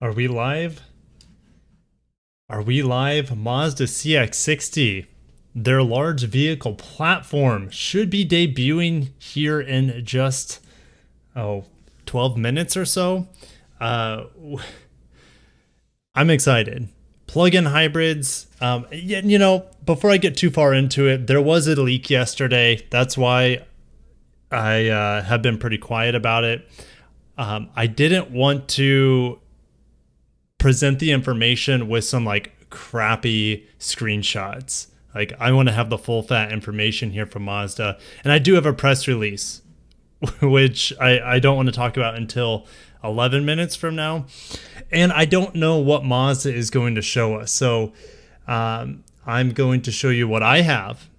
Are we live? Are we live? Mazda CX60, their large vehicle platform, should be debuting here in just, oh, 12 minutes or so. Uh, I'm excited. Plug-in hybrids. Um, you know, before I get too far into it, there was a leak yesterday. That's why I uh, have been pretty quiet about it. Um, I didn't want to present the information with some like crappy screenshots. Like I want to have the full fat information here from Mazda, and I do have a press release, which I, I don't want to talk about until 11 minutes from now, and I don't know what Mazda is going to show us. So um, I'm going to show you what I have.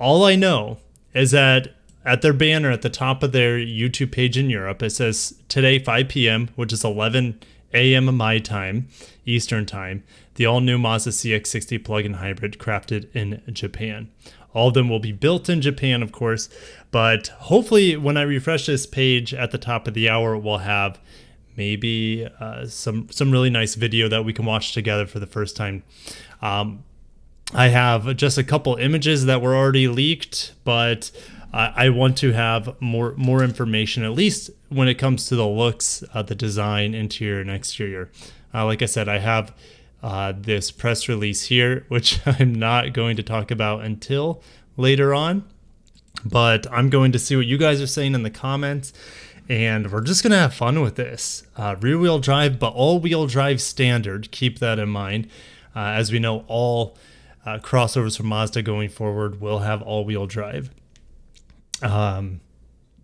All I know is that at their banner at the top of their YouTube page in Europe, it says today 5 p.m., which is 11 a.m. my time, Eastern time, the all new Mazda CX60 plug-in hybrid crafted in Japan. All of them will be built in Japan, of course, but hopefully when I refresh this page at the top of the hour, we'll have maybe uh, some some really nice video that we can watch together for the first time. Um, I have just a couple images that were already leaked, but I, I want to have more more information, at least when it comes to the looks, uh, the design, interior and exterior. Uh, like I said, I have uh, this press release here, which I'm not going to talk about until later on. But I'm going to see what you guys are saying in the comments and we're just gonna have fun with this. Uh, rear wheel drive, but all wheel drive standard. Keep that in mind. Uh, as we know, all uh, crossovers from Mazda going forward will have all wheel drive. Um,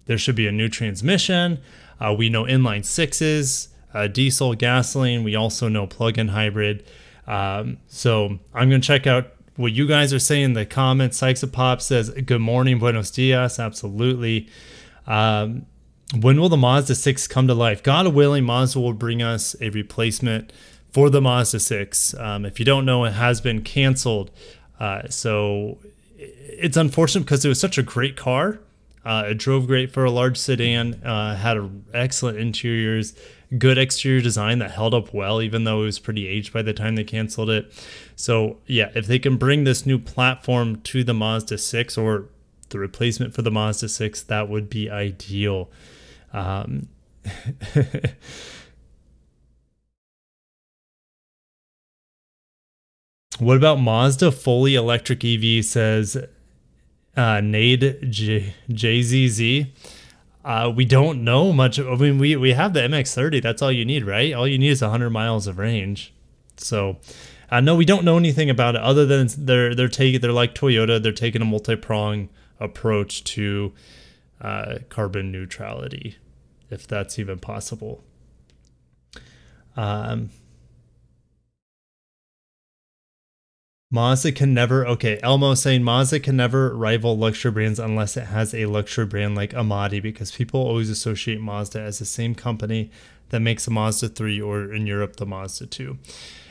there should be a new transmission. Uh, we know inline sixes, uh, diesel, gasoline. We also know plug-in hybrid. Um, so I'm gonna check out what you guys are saying in the comments. Sykes Pop says, "Good morning, buenos dias." Absolutely. Um, when will the Mazda 6 come to life? God willing, Mazda will bring us a replacement for the Mazda 6. Um, if you don't know, it has been canceled. Uh, so it's unfortunate because it was such a great car. Uh, it drove great for a large sedan, uh, had excellent interiors, good exterior design that held up well, even though it was pretty aged by the time they canceled it. So, yeah, if they can bring this new platform to the Mazda 6 or the replacement for the Mazda 6, that would be ideal. Um, what about Mazda fully electric EV? Says uh, Nade J- JZZ. Uh, we don't know much. I mean, we, we have the MX30. That's all you need, right? All you need is 100 miles of range. So, uh, no, we don't know anything about it other than they're they're taking they're like Toyota. They're taking a multi prong approach to uh, carbon neutrality, if that's even possible. Um, Mazda can never, okay, Elmo saying Mazda can never rival luxury brands unless it has a luxury brand like Amati because people always associate Mazda as the same company that makes a Mazda 3 or in Europe the Mazda 2.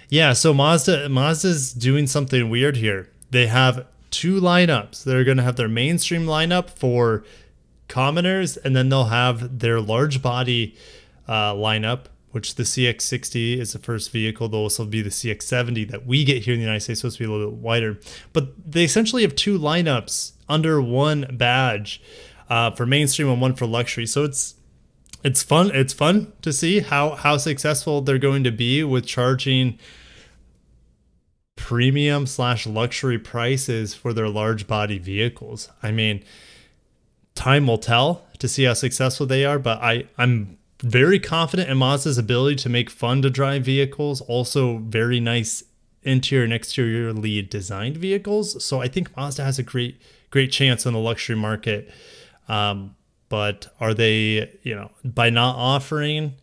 Yeah, so Mazda Mazda's doing something weird here. They have two lineups. They're going to have their mainstream lineup for commoners and then they'll have their large body uh, lineup which the CX60 is the first vehicle. There'll also be the CX70 that we get here in the United States, supposed to be a little bit wider. But they essentially have two lineups under one badge uh, for mainstream and one for luxury. So it's it's fun. It's fun to see how how successful they're going to be with charging premium slash luxury prices for their large body vehicles. I mean, time will tell to see how successful they are, but I I'm very confident in Mazda's ability to make fun to drive vehicles, also very nice interior and exteriorly designed vehicles. So I think Mazda has a great great chance in the luxury market. Um, but are they, you know, by not offering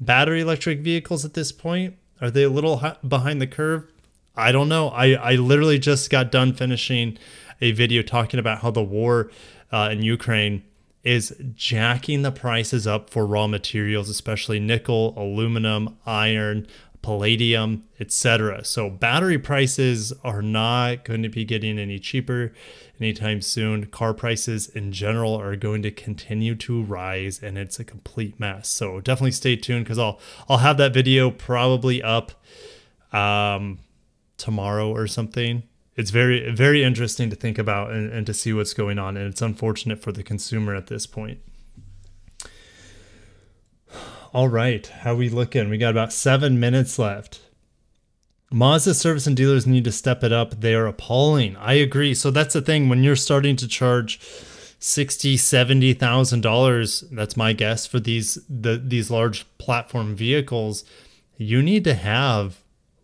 battery electric vehicles at this point, are they a little behind the curve? I don't know. I, I literally just got done finishing a video talking about how the war uh, in Ukraine is jacking the prices up for raw materials, especially nickel, aluminum, iron, palladium, etc. So battery prices are not going to be getting any cheaper anytime soon. Car prices in general are going to continue to rise and it's a complete mess. So definitely stay tuned cuz I'll I'll have that video probably up um tomorrow or something. It's very very interesting to think about and, and to see what's going on and it's unfortunate for the consumer at this point. All right, how we looking? We got about seven minutes left. Mazda service and dealers need to step it up. They are appalling. I agree. So that's the thing when you're starting to charge sixty, seventy thousand dollars. That's my guess for these the these large platform vehicles. You need to have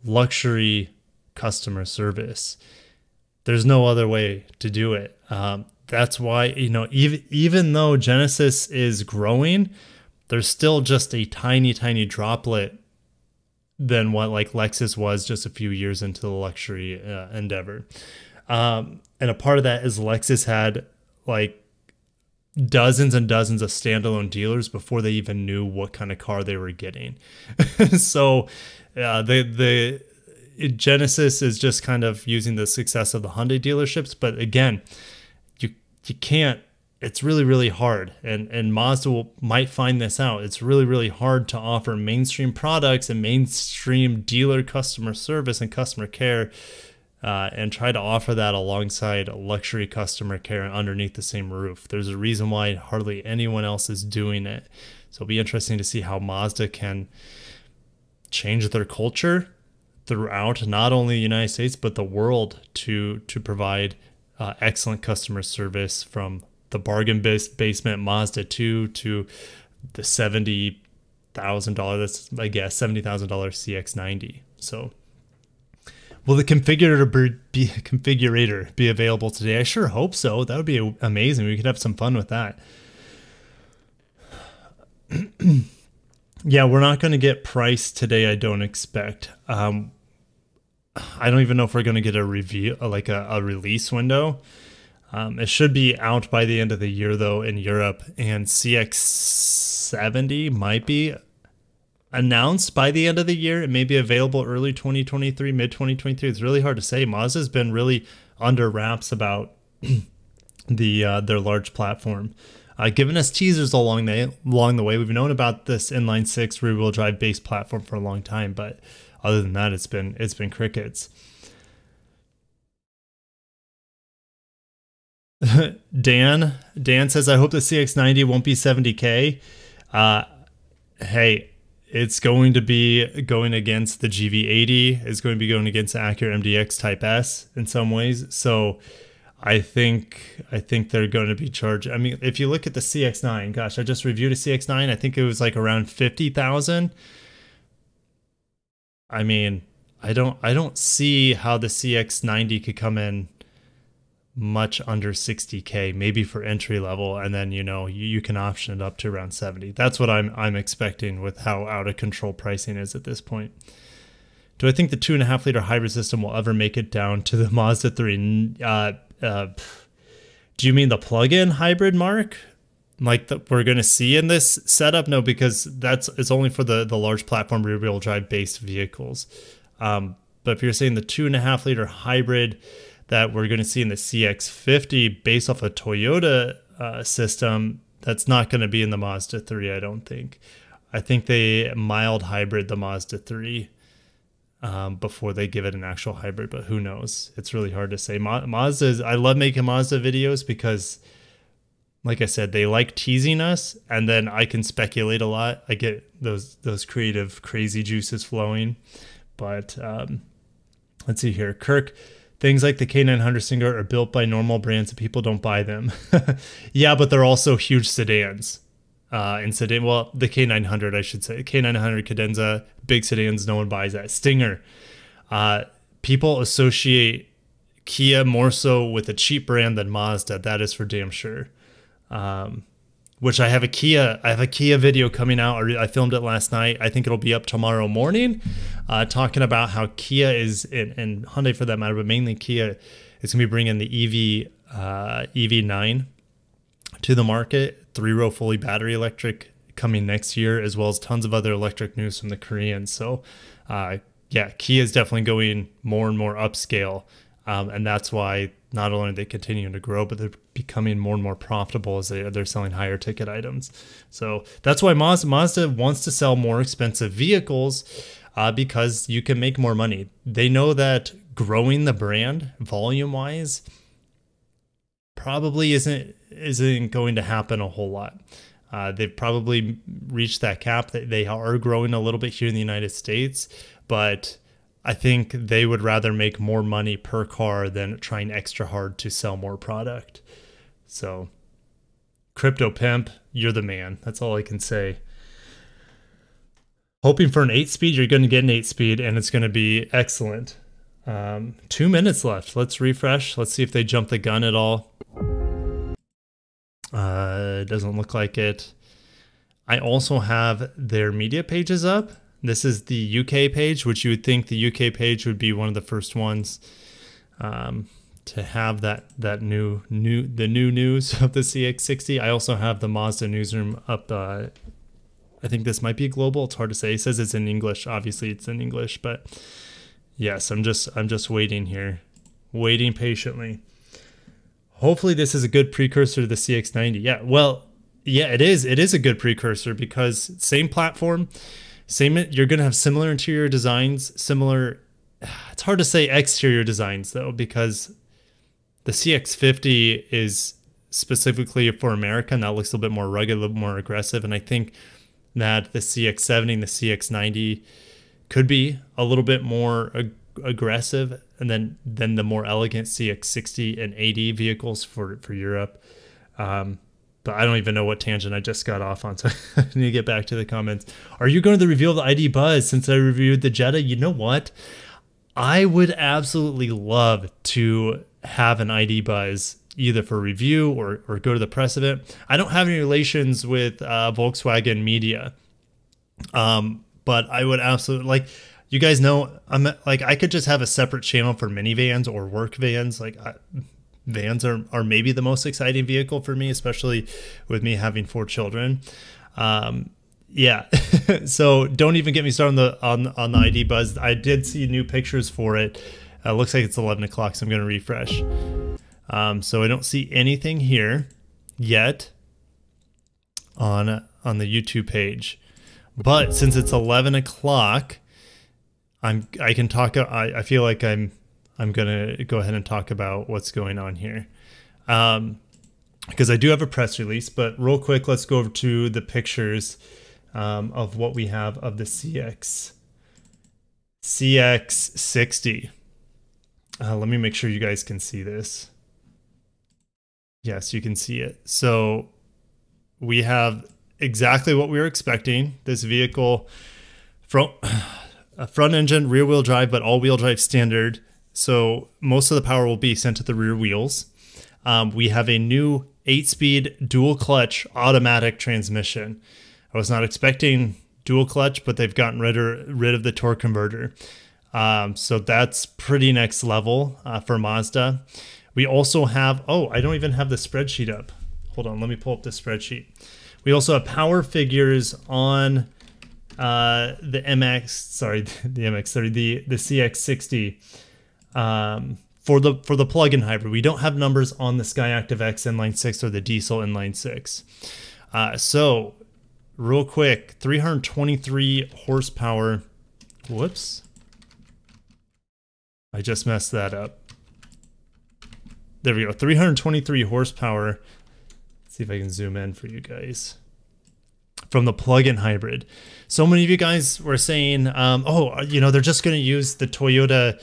luxury customer service. There's no other way to do it. Um, that's why you know even even though Genesis is growing there's still just a tiny, tiny droplet than what like Lexus was just a few years into the luxury uh, endeavor. Um, and a part of that is Lexus had like dozens and dozens of standalone dealers before they even knew what kind of car they were getting. so uh, the the Genesis is just kind of using the success of the Hyundai dealerships, but again, you you can't it's really really hard. And and Mazda will, might find this out. It's really really hard to offer mainstream products and mainstream dealer customer service and customer care uh, and try to offer that alongside luxury customer care underneath the same roof. There's a reason why hardly anyone else is doing it. So it'll be interesting to see how Mazda can change their culture throughout not only the United States but the world to to provide uh, excellent customer service from the bargain basement Mazda 2 to the seventy thousand dollars. That's I guess seventy thousand dollars CX90. So, will the configurator be configurator be available today? I sure hope so. That would be amazing. We could have some fun with that. yeah, we're not going to get price today. I don't expect. Um, I don't even know if we're going to get a review, like a, a release window. Um, it should be out by the end of the year, though, in Europe, and CX70 might be announced by the end of the year. It may be available early 2023, mid 2023. It's really hard to say. Mazda's been really under wraps about the uh, their large platform, uh, giving us teasers along the along the way. We've known about this inline six rear wheel drive base platform for a long time, but other than that, it's been it's been crickets. Dan Dan says I hope the CX90 won't be 70k. Uh, hey, it's going to be going against the GV80. It's going to be going against the Acura MDX Type S in some ways. So I think I think they're going to be charged. I mean, if you look at the CX9, gosh, I just reviewed a CX9. I think it was like around 50,000. I mean, I don't I don't see how the CX90 could come in much under 60k maybe for entry level and then you know you, you, can option it up to around 70 that's what i'm i'm expecting with how out of control pricing is at this point. Do i think the two and a half liter hybrid system will ever make it down to the mazda 3 uh, uh, do you mean the plug-in hybrid mark like that we're going to see in this setup no because that's it's only for the the large platform rear wheel drive based vehicles um, but if you're saying the two and a half liter hybrid that we're going to see in the CX50 based off a Toyota uh, system that's not going to be in the Mazda 3, I don't think. I think they mild hybrid the Mazda 3 um, before they give it an actual hybrid, but who knows? It's really hard to say. Ma- Mazda is, I love making Mazda videos because, like I said, they like teasing us, and then I can speculate a lot. I get those those creative, crazy juices flowing. But um, let's see here, Kirk. Things like the K900 Stinger are built by normal brands and people don't buy them. yeah, but they're also huge sedans. Uh, in sedan, well, the K900, I should say, K900 Cadenza, big sedans, no one buys that. Stinger, uh, people associate Kia more so with a cheap brand than Mazda. That is for damn sure. Um, which I have a Kia. I have a Kia video coming out. I filmed it last night. I think it'll be up tomorrow morning, uh, talking about how Kia is and, and, Hyundai for that matter, but mainly Kia is gonna be bringing the EV uh, EV9 to the market, three row fully battery electric coming next year, as well as tons of other electric news from the Koreans. So, uh, yeah, Kia is definitely going more and more upscale. Um, and that's why not only are they continuing to grow, but they're becoming more and more profitable as they, they're selling higher ticket items. So that's why Mazda, Mazda wants to sell more expensive vehicles uh, because you can make more money. They know that growing the brand volume wise probably isn't isn't going to happen a whole lot. Uh, they've probably reached that cap. That they are growing a little bit here in the United States, but I think they would rather make more money per car than trying extra hard to sell more product. So, Crypto Pimp, you're the man. That's all I can say. Hoping for an 8 speed, you're going to get an 8 speed, and it's going to be excellent. Um, two minutes left. Let's refresh. Let's see if they jump the gun at all. Uh, it doesn't look like it. I also have their media pages up. This is the UK page, which you would think the UK page would be one of the first ones um, to have that that new new the new news of the CX60. I also have the Mazda newsroom up. Uh, I think this might be global. It's hard to say. It says it's in English. Obviously, it's in English, but yes, I'm just I'm just waiting here, waiting patiently. Hopefully, this is a good precursor to the CX90. Yeah, well, yeah, it is. It is a good precursor because same platform same, you're going to have similar interior designs, similar. It's hard to say exterior designs though, because the CX50 is specifically for America, and that looks a little bit more rugged, a little more aggressive. And I think that the CX70 and the CX90 could be a little bit more ag- aggressive, and then then the more elegant CX60 and 80 vehicles for for Europe. Um, but I don't even know what tangent I just got off on. So I need to get back to the comments. Are you going to the reveal of the ID Buzz since I reviewed the Jetta? You know what? I would absolutely love to have an ID Buzz either for review or, or go to the press event. I don't have any relations with uh, Volkswagen Media, um, but I would absolutely like. You guys know I'm like I could just have a separate channel for minivans or work vans. Like I, vans are, are maybe the most exciting vehicle for me, especially with me having four children. Um, yeah, so don't even get me started on the on on the ID Buzz. I did see new pictures for it. Uh, looks like it's 11 o'clock, so I'm going to refresh. Um, so I don't see anything here yet on on the YouTube page, but since it's 11 o'clock, I'm I can talk. I, I feel like I'm I'm going to go ahead and talk about what's going on here. Um, because I do have a press release, but real quick, let's go over to the pictures um, of what we have of the CX CX60. Uh, let me make sure you guys can see this. Yes, you can see it. So we have exactly what we were expecting. This vehicle, front, front engine, rear wheel drive, but all wheel drive standard. So most of the power will be sent to the rear wheels. Um, we have a new eight speed dual clutch automatic transmission. I was not expecting dual clutch, but they've gotten rid of, rid of the torque converter. Um, so that's pretty next level uh, for Mazda. We also have, oh, I don't even have the spreadsheet up. Hold on, let me pull up the spreadsheet. We also have power figures on uh, the MX, sorry, the MX, sorry, the, the CX60 um, for the for the plug-in hybrid. We don't have numbers on the Skyactiv X inline six or the diesel inline six. Uh, so, real quick, 323 horsepower. Whoops. I just messed that up. There we go. 323 horsepower. Let's see if I can zoom in for you guys. From the plug-in hybrid. So many of you guys were saying, um, oh, you know, they're just going to use the Toyota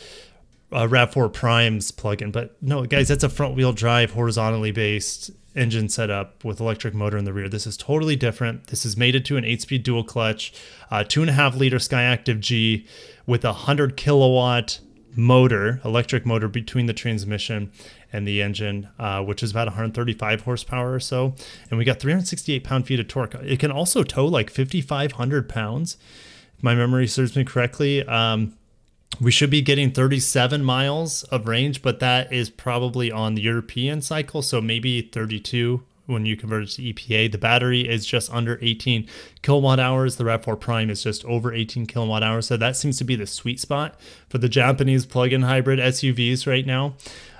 uh, RAV4 Prime's plugin. But no, guys, that's a front wheel drive, horizontally based engine setup with electric motor in the rear. This is totally different. This is mated to an eight speed dual clutch, uh, two and a half liter Skyactiv G with a 100 kilowatt motor, electric motor between the transmission and the engine, uh, which is about 135 horsepower or so. And we got 368 pound feet of torque. It can also tow like 5,500 pounds. If my memory serves me correctly. Um, we should be getting 37 miles of range, but that is probably on the European cycle, so maybe 32 when you convert it to EPA. The battery is just under 18 kilowatt hours. The RAV4 Prime is just over 18 kilowatt hours. So that seems to be the sweet spot for the Japanese plug-in hybrid SUVs right now.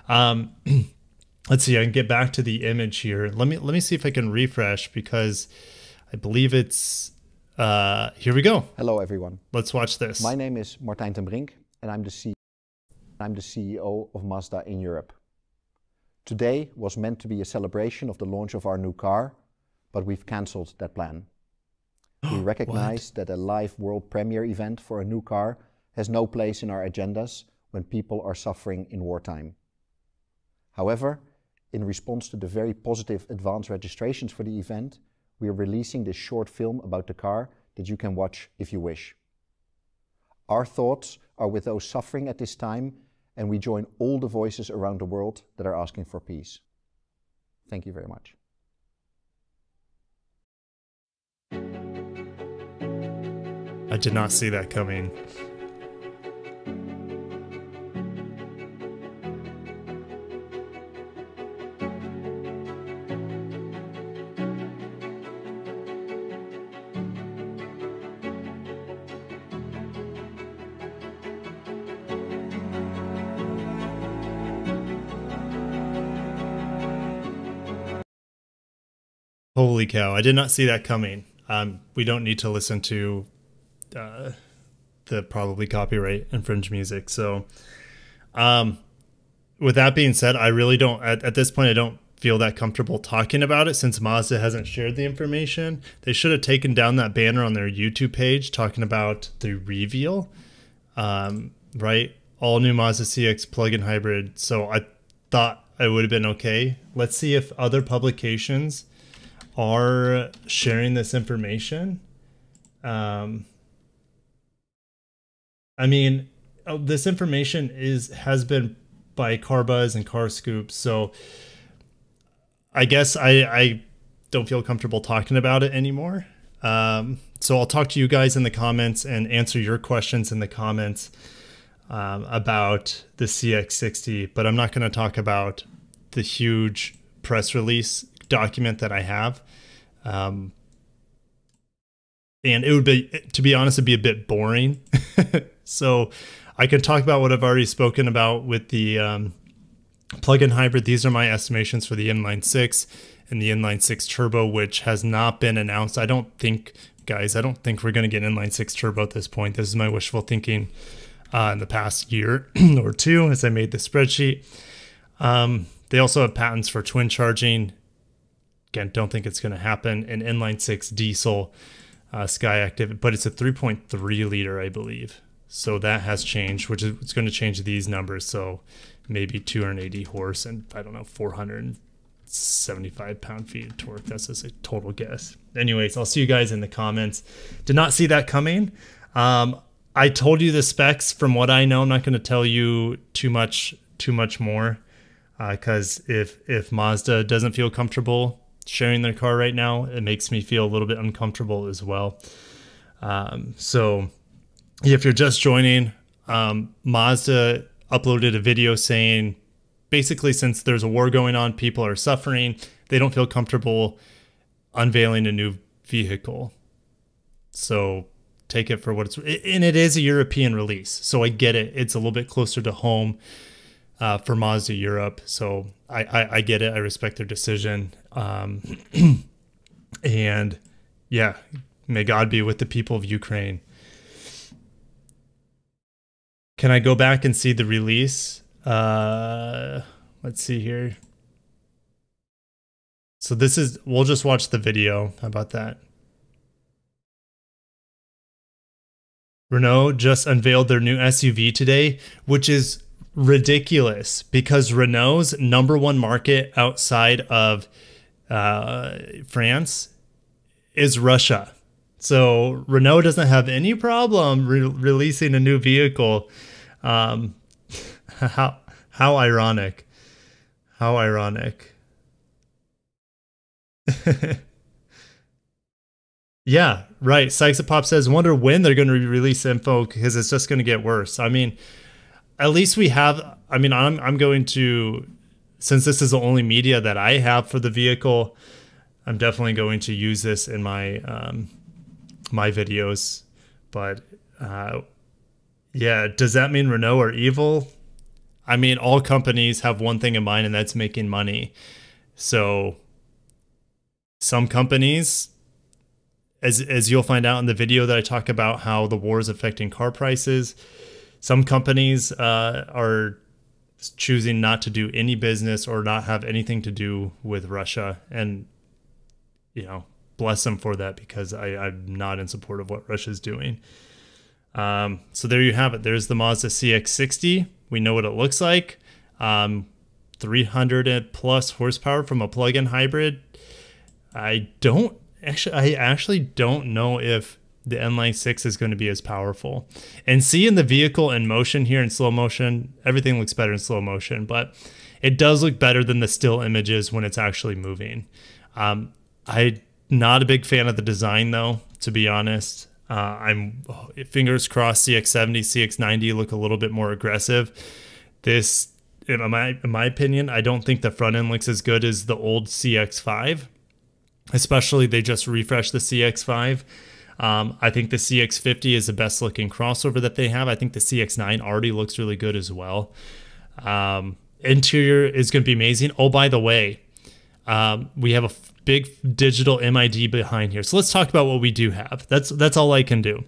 Um, let's see. I can get back to the image here. Let me let me see if I can refresh because I believe it's. Uh, here we go. Hello, everyone. Let's watch this. My name is Martijn ten Brink, and I'm the CEO. I'm the CEO of Mazda in Europe. Today was meant to be a celebration of the launch of our new car, but we've cancelled that plan. we recognize that a live world premiere event for a new car has no place in our agendas when people are suffering in wartime. However, in response to the very positive advance registrations for the event, we are releasing this short film about the car that you can watch if you wish. Our thoughts are with those suffering at this time and we join all the voices around the world that are asking for peace. Thank you very much. I did not see that coming. Holy cow! I did not see that coming. Um, we don't need to listen to uh, the probably copyright infringed music. So, um, with that being said, I really don't at, at this point I don't feel that comfortable talking about it since Mazda hasn't shared the information. They should have taken down that banner on their YouTube page talking about the reveal. Um, right, all new Mazda CX plug-in hybrid. So I thought I would have been okay. Let's see if other publications are sharing this information. Um, I mean, oh, this information is has been by Carbuzz and CarScoop, so I guess I I don't feel comfortable talking about it anymore. Um, so I'll talk to you guys in the comments and answer your questions in the comments um, about the CX60, but I'm not going to talk about the huge press release document that I have. Um, and it would be, to be honest, it'd be a bit boring. so I can talk about what I've already spoken about with the um, plug-in hybrid. These are my estimations for the inline six and the inline six turbo, which has not been announced. I don't think, guys, I don't think we're going to get inline six turbo at this point. This is my wishful thinking uh, in the past year or two as I made the spreadsheet. Um, they also have patents for twin charging Again, don't think it's going to happen. An inline six diesel uh, Skyactiv, but it's a 3.3 liter, I believe. So that has changed, which is it's going to change these numbers. So maybe 280 horse and I don't know 475 pound feet of torque. That's just a total guess. Anyways, I'll see you guys in the comments. Did not see that coming. Um, I told you the specs from what I know. I'm not going to tell you too much too much more because uh, if if Mazda doesn't feel comfortable sharing their car right now, it makes me feel a little bit uncomfortable as well. Um, so, if you're just joining, um, Mazda uploaded a video saying basically, since there's a war going on, people are suffering, they don't feel comfortable unveiling a new vehicle. So, take it for what it's and it is a European release. So, I get it, it's a little bit closer to home uh, for Mazda Europe. So I, I, I, get it. I respect their decision. Um, and yeah, may God be with the people of Ukraine. Can I go back and see the release? Uh, let's see here. So this is, we'll just watch the video. How about that? Renault just unveiled their new SUV today, which is ridiculous because Renault's number one market outside of uh, France is Russia. So Renault doesn't have any problem re- releasing a new vehicle. Um, how how ironic! How ironic! yeah, right. Sykes Pop says, "Wonder when they're going to release info because it's just going to get worse." I mean, at least we have. I mean, I'm I'm going to since this is the only media that I have for the vehicle, I'm definitely going to use this in my um, my videos. But uh, yeah, does that mean Renault are evil? I mean, all companies have one thing in mind, and that's making money. So some companies as as you'll find out in the video that I talk about how the war is affecting car prices, some companies uh, are choosing not to do any business or not have anything to do with Russia, and you know, bless them for that because I, I'm not in support of what Russia's doing. Um, so there you have it. There's the Mazda CX-60. We know what it looks like. Um, 300 plus horsepower from a plug-in hybrid. I don't actually I actually don't know if the inline 6 is going to be as powerful. And seeing the vehicle in motion here in slow motion, everything looks better in slow motion, but it does look better than the still images when it's actually moving. Um, I'm not a big fan of the design though, to be honest. Uh, I'm fingers crossed CX70, CX90 look a little bit more aggressive. This, in my, in my opinion, I don't think the front end looks as good as the old CX5 especially they just refreshed the CX5. Um, I think the CX50 is the best looking crossover that they have. I think the CX9 already looks really good as well. Um, interior is going to be amazing. Oh, by the way, um, we have a f- big digital MID behind here. So let's talk about what we do have. That's that's all I can do.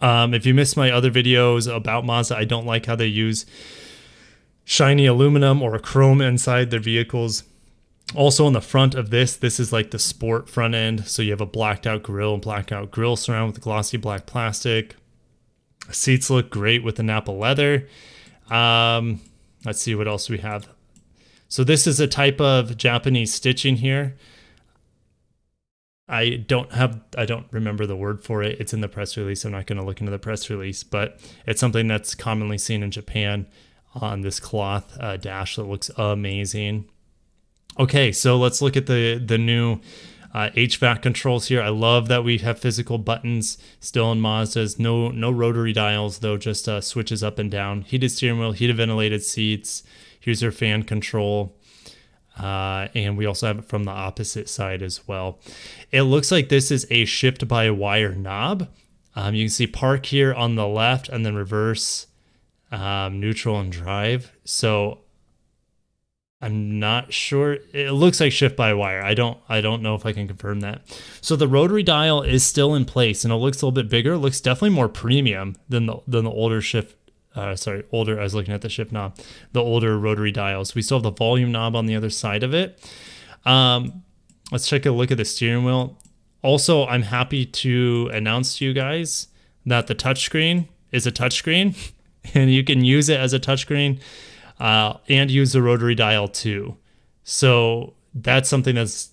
Um, if you missed my other videos about Mazda, I don't like how they use shiny aluminum or chrome inside their vehicles. Also on the front of this, this is like the sport front end. So you have a blacked out grill and blacked out grill surround with glossy black plastic. Seats look great with the Nappa leather. Um, let's see what else we have. So this is a type of Japanese stitching here. I don't have I don't remember the word for it. It's in the press release. I'm not going to look into the press release, but it's something that's commonly seen in Japan on this cloth uh, dash that looks amazing. Okay, so let's look at the the new uh, HVAC controls here. I love that we have physical buttons still in Mazdas. No no rotary dials though, just uh, switches up and down. Heated steering wheel, heated ventilated seats. Here's your fan control. Uh, and we also have it from the opposite side as well. It looks like this is a shift by wire knob. Um, you can see park here on the left and then reverse, um, neutral and drive. So I'm not sure. It looks like shift by wire. I don't I don't know if I can confirm that. So the rotary dial is still in place and it looks a little bit bigger. It looks definitely more premium than the than the older shift uh, sorry, older I was looking at the shift knob, the older rotary dials. We still have the volume knob on the other side of it. Um, let's take a look at the steering wheel. Also, I'm happy to announce to you guys that the touchscreen is a touchscreen and you can use it as a touchscreen uh, and use the rotary dial too. So that's something that's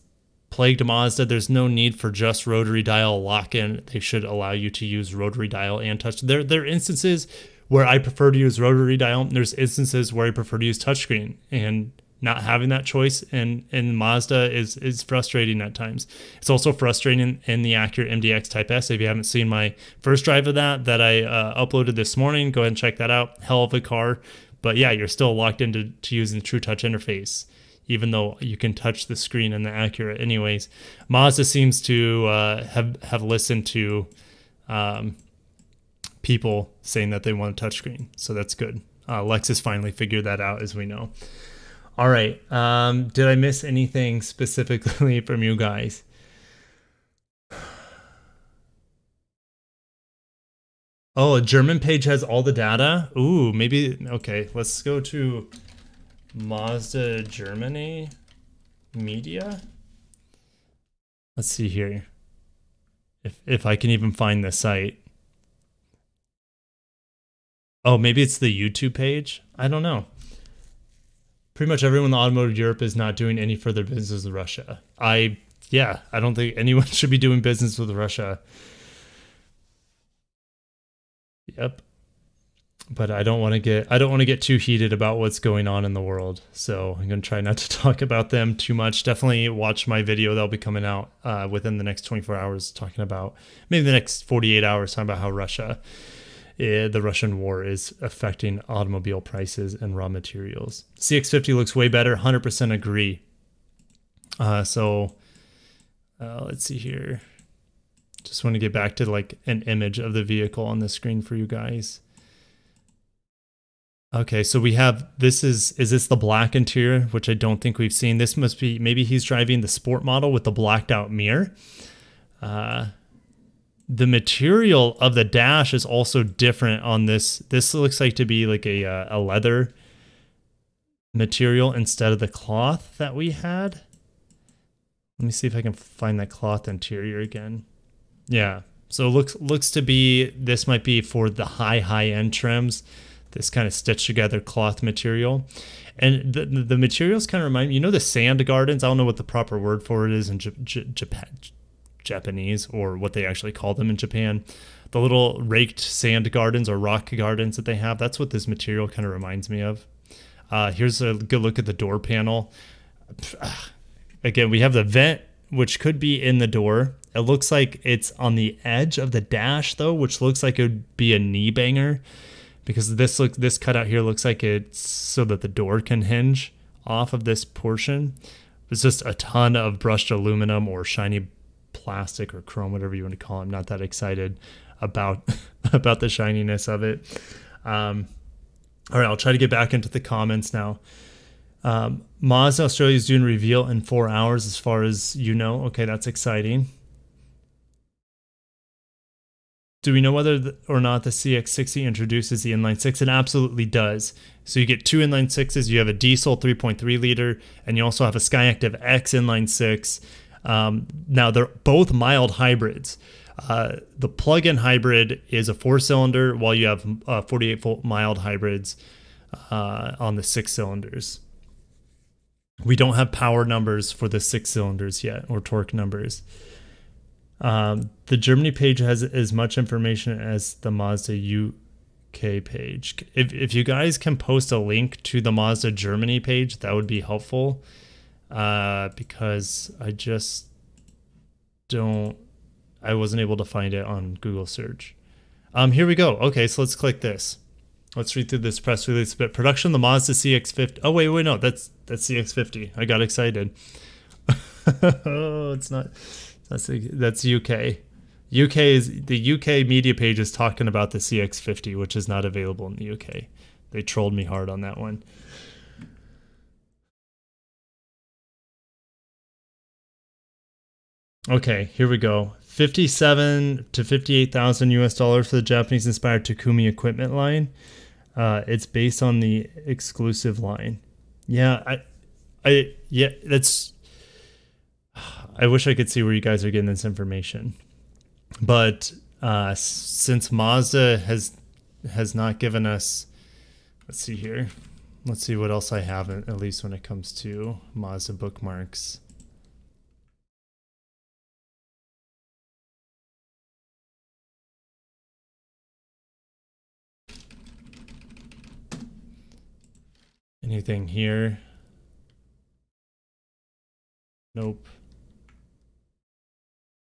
plagued Mazda. There's no need for just rotary dial lock in. They should allow you to use rotary dial and touch. There, there are instances where I prefer to use rotary dial. There's instances where I prefer to use touchscreen, and not having that choice in in Mazda is is frustrating at times. It's also frustrating in the Acura MDX Type S. If you haven't seen my first drive of that that I uh, uploaded this morning, go ahead and check that out. Hell of a car. But yeah, you're still locked into to using the True Touch interface, even though you can touch the screen in the Acura anyways. Mazda seems to uh, have have listened to um, people saying that they want a touchscreen, so that's good. Uh, Lexus finally figured that out, as we know. All right, um, did I miss anything specifically from you guys? Oh, a German page has all the data? Ooh, maybe, okay, let's go to Mazda Germany media. Let's see here. If, if I can even find the site. Oh, maybe it's the YouTube page? I don't know. Pretty much everyone in the automotive Europe is not doing any further business with Russia. I, yeah, I don't think anyone should be doing business with Russia. Yep. But I don't want to get I don't want to get too heated about what's going on in the world. So I'm going to try not to talk about them too much. Definitely watch my video that'll be coming out uh, within the next 24 hours talking about maybe the next 48 hours talking about how Russia eh, the Russian war is affecting automobile prices and raw materials. CX50 looks way better. 100% agree. Uh, so uh, let's see here. Just want to get back to like an image of the vehicle on the screen for you guys. Okay, so we have this is is this the black interior, which I don't think we've seen. This must be maybe he's driving the sport model with the blacked out mirror. Uh, the material of the dash is also different on this. This looks like to be like a uh, a leather material instead of the cloth that we had. Let me see if I can find that cloth interior again. Yeah, so looks looks to be this might be for the high high end trims this kind of stitched together cloth material. And the, the materials kind of remind you know, the sand gardens. I don't know what the proper word for it is in J- J- Japan, Japanese or what they actually call them in Japan. The little raked sand gardens or rock gardens that they have. That's what this material kind of reminds me of. Uh, here's a good look at the door panel. Again, we have the vent, which could be in the door. It looks like it's on the edge of the dash, though, which looks like it would be a knee banger because this look this cutout here looks like it's so that the door can hinge off of this portion. It's just a ton of brushed aluminum or shiny plastic or chrome, whatever you want to call it. I'm not that excited about about the shininess of it. Um, all right, I'll try to get back into the comments now. Um, Mazda Australia is doing reveal in four hours, as far as you know. Okay, that's exciting. Do we know whether the, or not the CX60 introduces the inline six? It absolutely does. So you get two inline sixes. You have a diesel 3.3 liter, and you also have a Skyactiv X inline six. Um, now they're both mild hybrids. Uh, the plug-in hybrid is a four-cylinder, while you have uh, 48 volt mild hybrids uh, on the six cylinders. We don't have power numbers for the six cylinders yet, or torque numbers. Um, the Germany page has as much information as the Mazda UK page. If, if you guys can post a link to the Mazda Germany page, that would be helpful uh, because I just don't, I wasn't able to find it on Google search. Um, here we go. Okay, so let's click this. Let's read through this press release bit. Production the Mazda CX-50. Oh wait, wait, no, that's that's CX-50. I got excited. oh, it's not. That's that's UK. UK is the UK media page is talking about the CX50, which is not available in the UK. They trolled me hard on that one. Okay, here we go. 57 to 58,000 US dollars for the Japanese inspired Takumi equipment line. Uh, it's based on the exclusive line. Yeah, I, I, yeah, that's I wish I could see where you guys are getting this information. But uh, since Mazda has has not given us, let's see here. Let's see what else I have, at least when it comes to Mazda bookmarks. Anything here? Nope.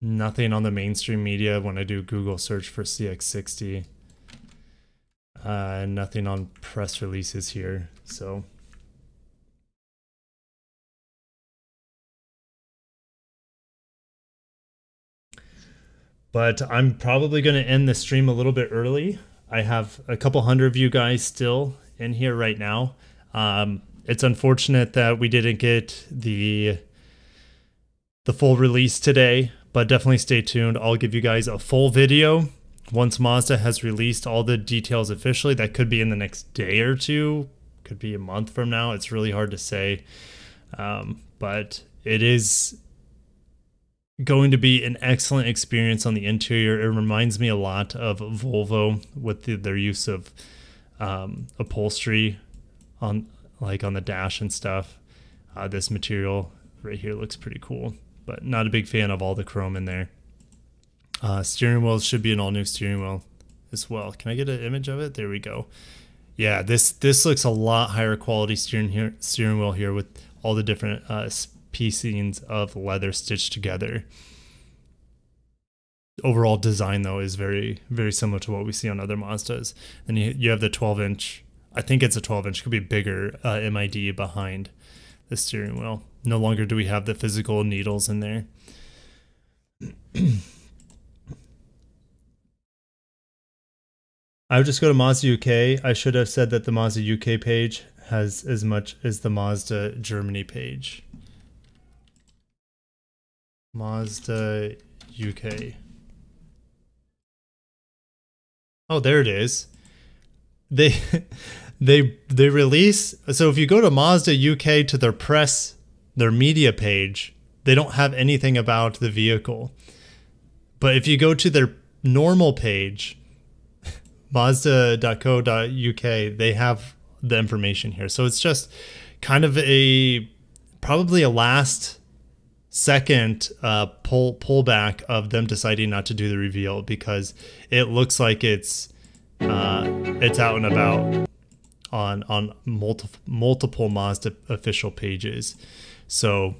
Nothing on the mainstream media when I do Google search for CX60. Uh, nothing on press releases here. So. But I'm probably going to end the stream a little bit early. I have a couple hundred of you guys still in here right now. Um, it's unfortunate that we didn't get the the full release today, but definitely stay tuned. I'll give you guys a full video once Mazda has released all the details officially. That could be in the next day or two, could be a month from now. It's really hard to say. Um, but it is going to be an excellent experience on the interior. It reminds me a lot of Volvo with the, their use of um, upholstery on like on the dash and stuff. Uh, this material right here looks pretty cool but not a big fan of all the chrome in there. Uh, steering wheel should be an all new steering wheel as well. Can I get an image of it? There we go. Yeah, this this looks a lot higher quality steering here steering wheel here with all the different uh, piecings of leather stitched together. overall design though is very very similar to what we see on other Mazdas. And you you have the 12 inch. I think it's a 12 inch. Could be bigger uh, MID behind the steering wheel. No longer do we have the physical needles in there. I would just go to Mazda UK. I should have said that the Mazda UK page has as much as the Mazda Germany page. Mazda UK. Oh, there it is. They they they release so if you go to Mazda UK to their press their media page, they don't have anything about the vehicle. But if you go to their normal page, mazda.co.uk, they have the information here. So it's just kind of a probably a last second uh, pull pullback of them deciding not to do the reveal because it looks like it's uh, it's out and about on on multiple multiple Mazda official pages. So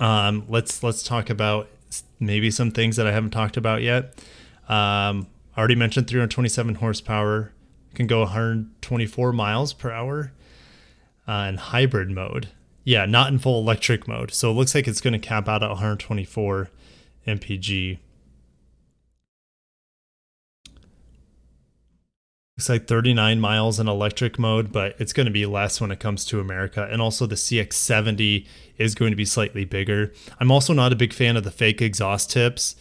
um, let's let's talk about maybe some things that I haven't talked about yet. Um, I already mentioned 327 horsepower, can go 124 miles per hour, uh, in hybrid mode. Yeah, not in full electric mode. So it looks like it's going to cap out at 124 mpg. Looks like 39 miles in electric mode, but it's going to be less when it comes to America. And also the CX70 is going to be slightly bigger. I'm also not a big fan of the fake exhaust tips.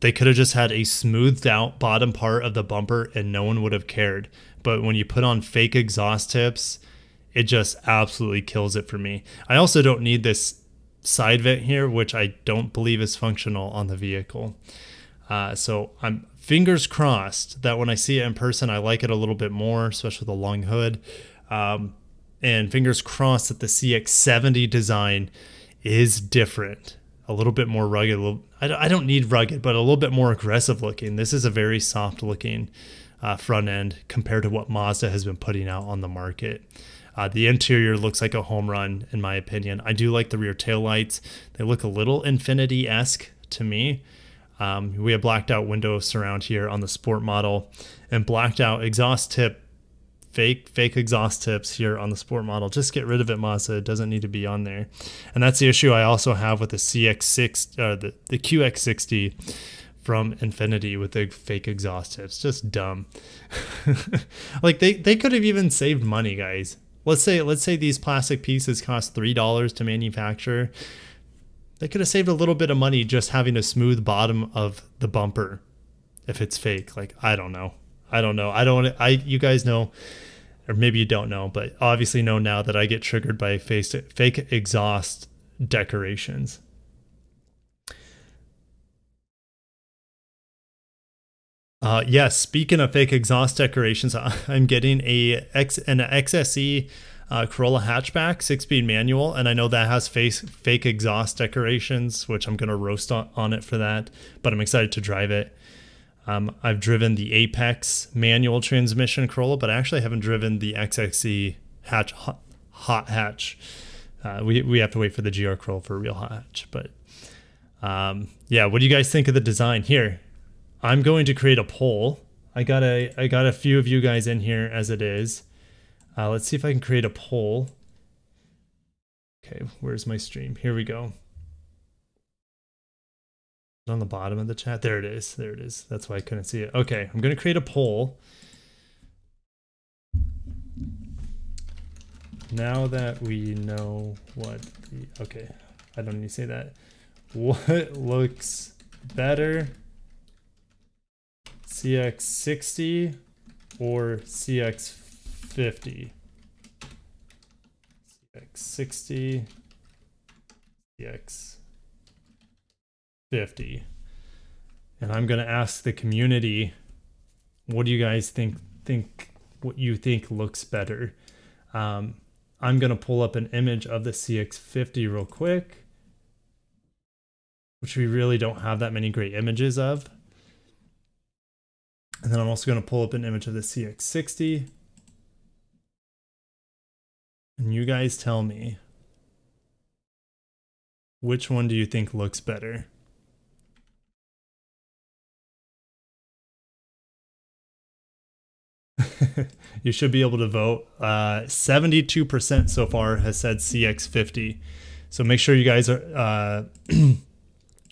They could have just had a smoothed out bottom part of the bumper and no one would have cared. But when you put on fake exhaust tips, it just absolutely kills it for me. I also don't need this side vent here, which I don't believe is functional on the vehicle. Uh, so I'm fingers crossed that when I see it in person, I like it a little bit more, especially a long hood. Um, and fingers crossed that the CX70 design is different, a little bit more rugged. Little, I don't need rugged, but a little bit more aggressive looking. This is a very soft looking uh, front end compared to what Mazda has been putting out on the market. Uh, the interior looks like a home run, in my opinion. I do like the rear tail lights. They look a little Infiniti esque to me. Um, we have blacked out window surround here on the sport model and blacked out exhaust tip, fake fake exhaust tips here on the sport model. Just get rid of it, Mazda. It doesn't need to be on there. And that's the issue I also have with the CX6, uh, the, the QX60 from Infiniti with the fake exhaust tips. Just dumb. like they, they could have even saved money, guys. Let's say let's say these plastic pieces cost three dollars to manufacture. They could have saved a little bit of money just having a smooth bottom of the bumper if it's fake. Like I don't know. I don't know. I don't I you guys know or maybe you don't know, but obviously know now that I get triggered by face fake exhaust decorations. Uh, yes, speaking of fake exhaust decorations, I'm getting a X an XSE uh, Corolla hatchback, six-speed manual, and I know that has face, fake exhaust decorations, which I'm gonna roast on, on it for that. But I'm excited to drive it. Um, I've driven the Apex manual transmission Corolla, but I actually haven't driven the XSE hatch hot, hot hatch. Uh, we we have to wait for the GR Corolla for a real hot hatch, but um, yeah. What do you guys think of the design here? I'm going to create a poll. I got a I got a few of you guys in here as it is. Uh, let's see if I can create a poll. Okay, where's my stream? Here we go. On the bottom of the chat. There it is. There it is. That's why I couldn't see it. Okay, I'm going to create a poll. Now that we know what the... Okay, I don't need to say that. What looks better CX60 or CX50. CX60, CX50. And I'm going to ask the community, what do you guys think think what you think looks better? Um, I'm going to pull up an image of the CX50 real quick, which we really don't have that many great images of. And then I'm also going to pull up an image of the CX60. And you guys tell me which one do you think looks better? you should be able to vote. Uh, 72% so far has said CX50. So make sure you guys are, uh,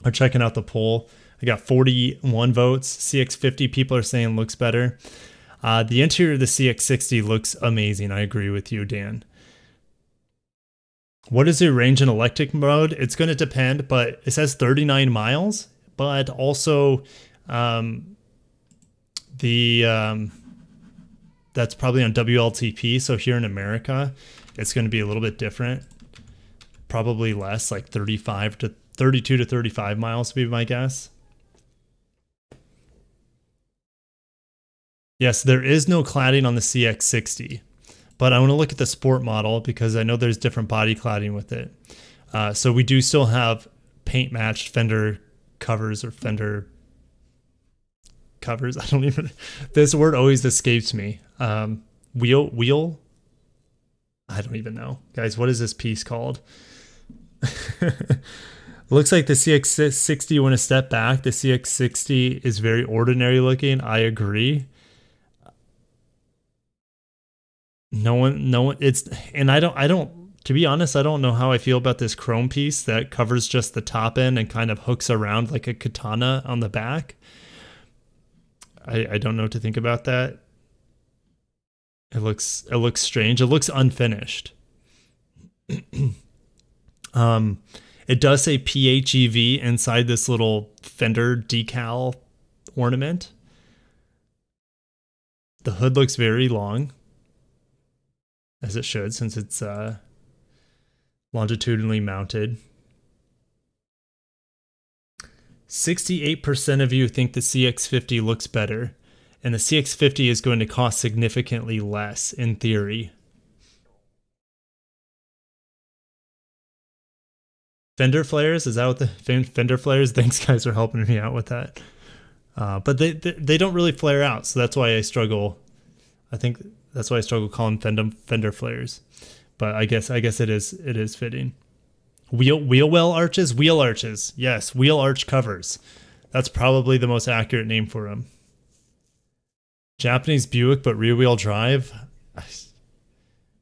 are checking out the poll. I got 41 votes. CX50 people are saying looks better. Uh, the interior of the CX60 looks amazing. I agree with you, Dan. What is the range in electric mode? It's going to depend, but it says 39 miles, but also um, the um, that's probably on WLTP. So here in America, it's going to be a little bit different. Probably less, like 35 to 32 to 35 miles, to be my guess. Yes, there is no cladding on the CX60, but I want to look at the sport model because I know there's different body cladding with it. Uh, so we do still have paint matched fender covers or fender covers. I don't even. This word always escapes me. Um, wheel wheel. I don't even know, guys. What is this piece called? Looks like the CX60 went a step back. The CX60 is very ordinary looking. I agree. No one, no one. It's and I don't, I don't. To be honest, I don't know how I feel about this chrome piece that covers just the top end and kind of hooks around like a katana on the back. I, I don't know what to think about that. It looks it looks strange. It looks unfinished. um, it does say PHEV inside this little fender decal ornament. The hood looks very long as it should since it's uh, longitudinally mounted. 68% of you think the CX50 looks better, and the CX50 is going to cost significantly less in theory. Fender flares, is that what the fender flares? Thanks guys for helping me out with that. Uh, but they, they, they don't really flare out, so that's why I struggle. I think that's why I struggle calling fender fender flares. But I guess I guess it is it is fitting. Wheel wheel well arches, wheel arches. Yes, wheel arch covers. That's probably the most accurate name for them. Japanese Buick, but rear wheel drive.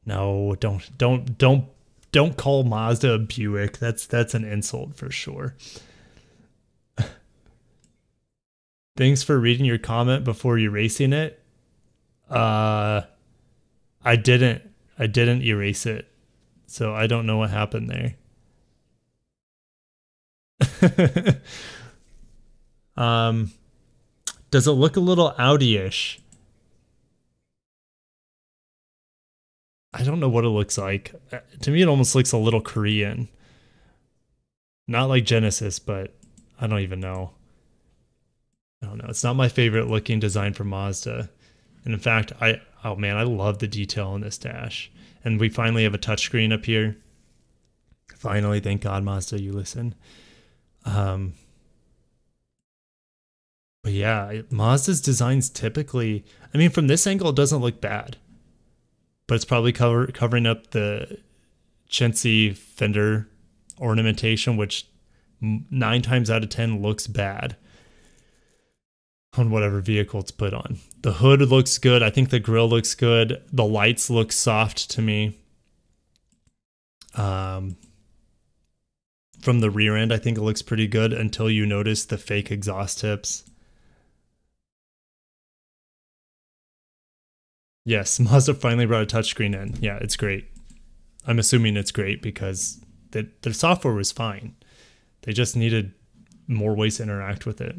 No, don't don't don't don't call Mazda a Buick. That's that's an insult for sure. Thanks for reading your comment before erasing it. Uh I didn't. I didn't erase it. So I don't know what happened there. um does it look a little Audi-ish? I don't know what it looks like. Uh, to me it almost looks a little Korean. Not like Genesis, but I don't even know. I don't know. It's not my favorite looking design for Mazda. And in fact, I oh man, I love the detail in this dash. And we finally have a touchscreen up here. Finally, thank God, Mazda, you listen. Um, but yeah, Mazda's designs typically, I mean, from this angle, it doesn't look bad, but it's probably cover, covering up the chintzy fender ornamentation, which nine times out of 10 looks bad on whatever vehicle it's put on. The hood looks good. I think the grill looks good. The lights look soft to me. Um, from the rear end, I think it looks pretty good until you notice the fake exhaust tips. Yes, Mazda finally brought a touchscreen in. Yeah, it's great. I'm assuming it's great because the, the software was fine. They just needed more ways to interact with it.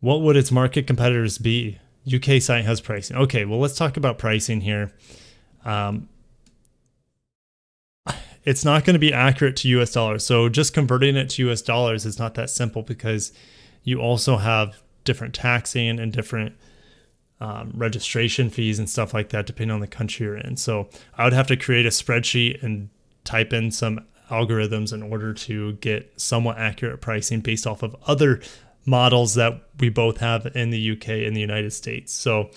What would its market competitors be? UK site has pricing. Okay, well, let's talk about pricing here. Um, it's not going to be accurate to US dollars. So just converting it to US dollars is not that simple because you also have different taxing and different um, registration fees and stuff like that, depending on the country you're in. So I would have to create a spreadsheet and type in some algorithms in order to get somewhat accurate pricing based off of other models that we both have in the UK and the United States. So,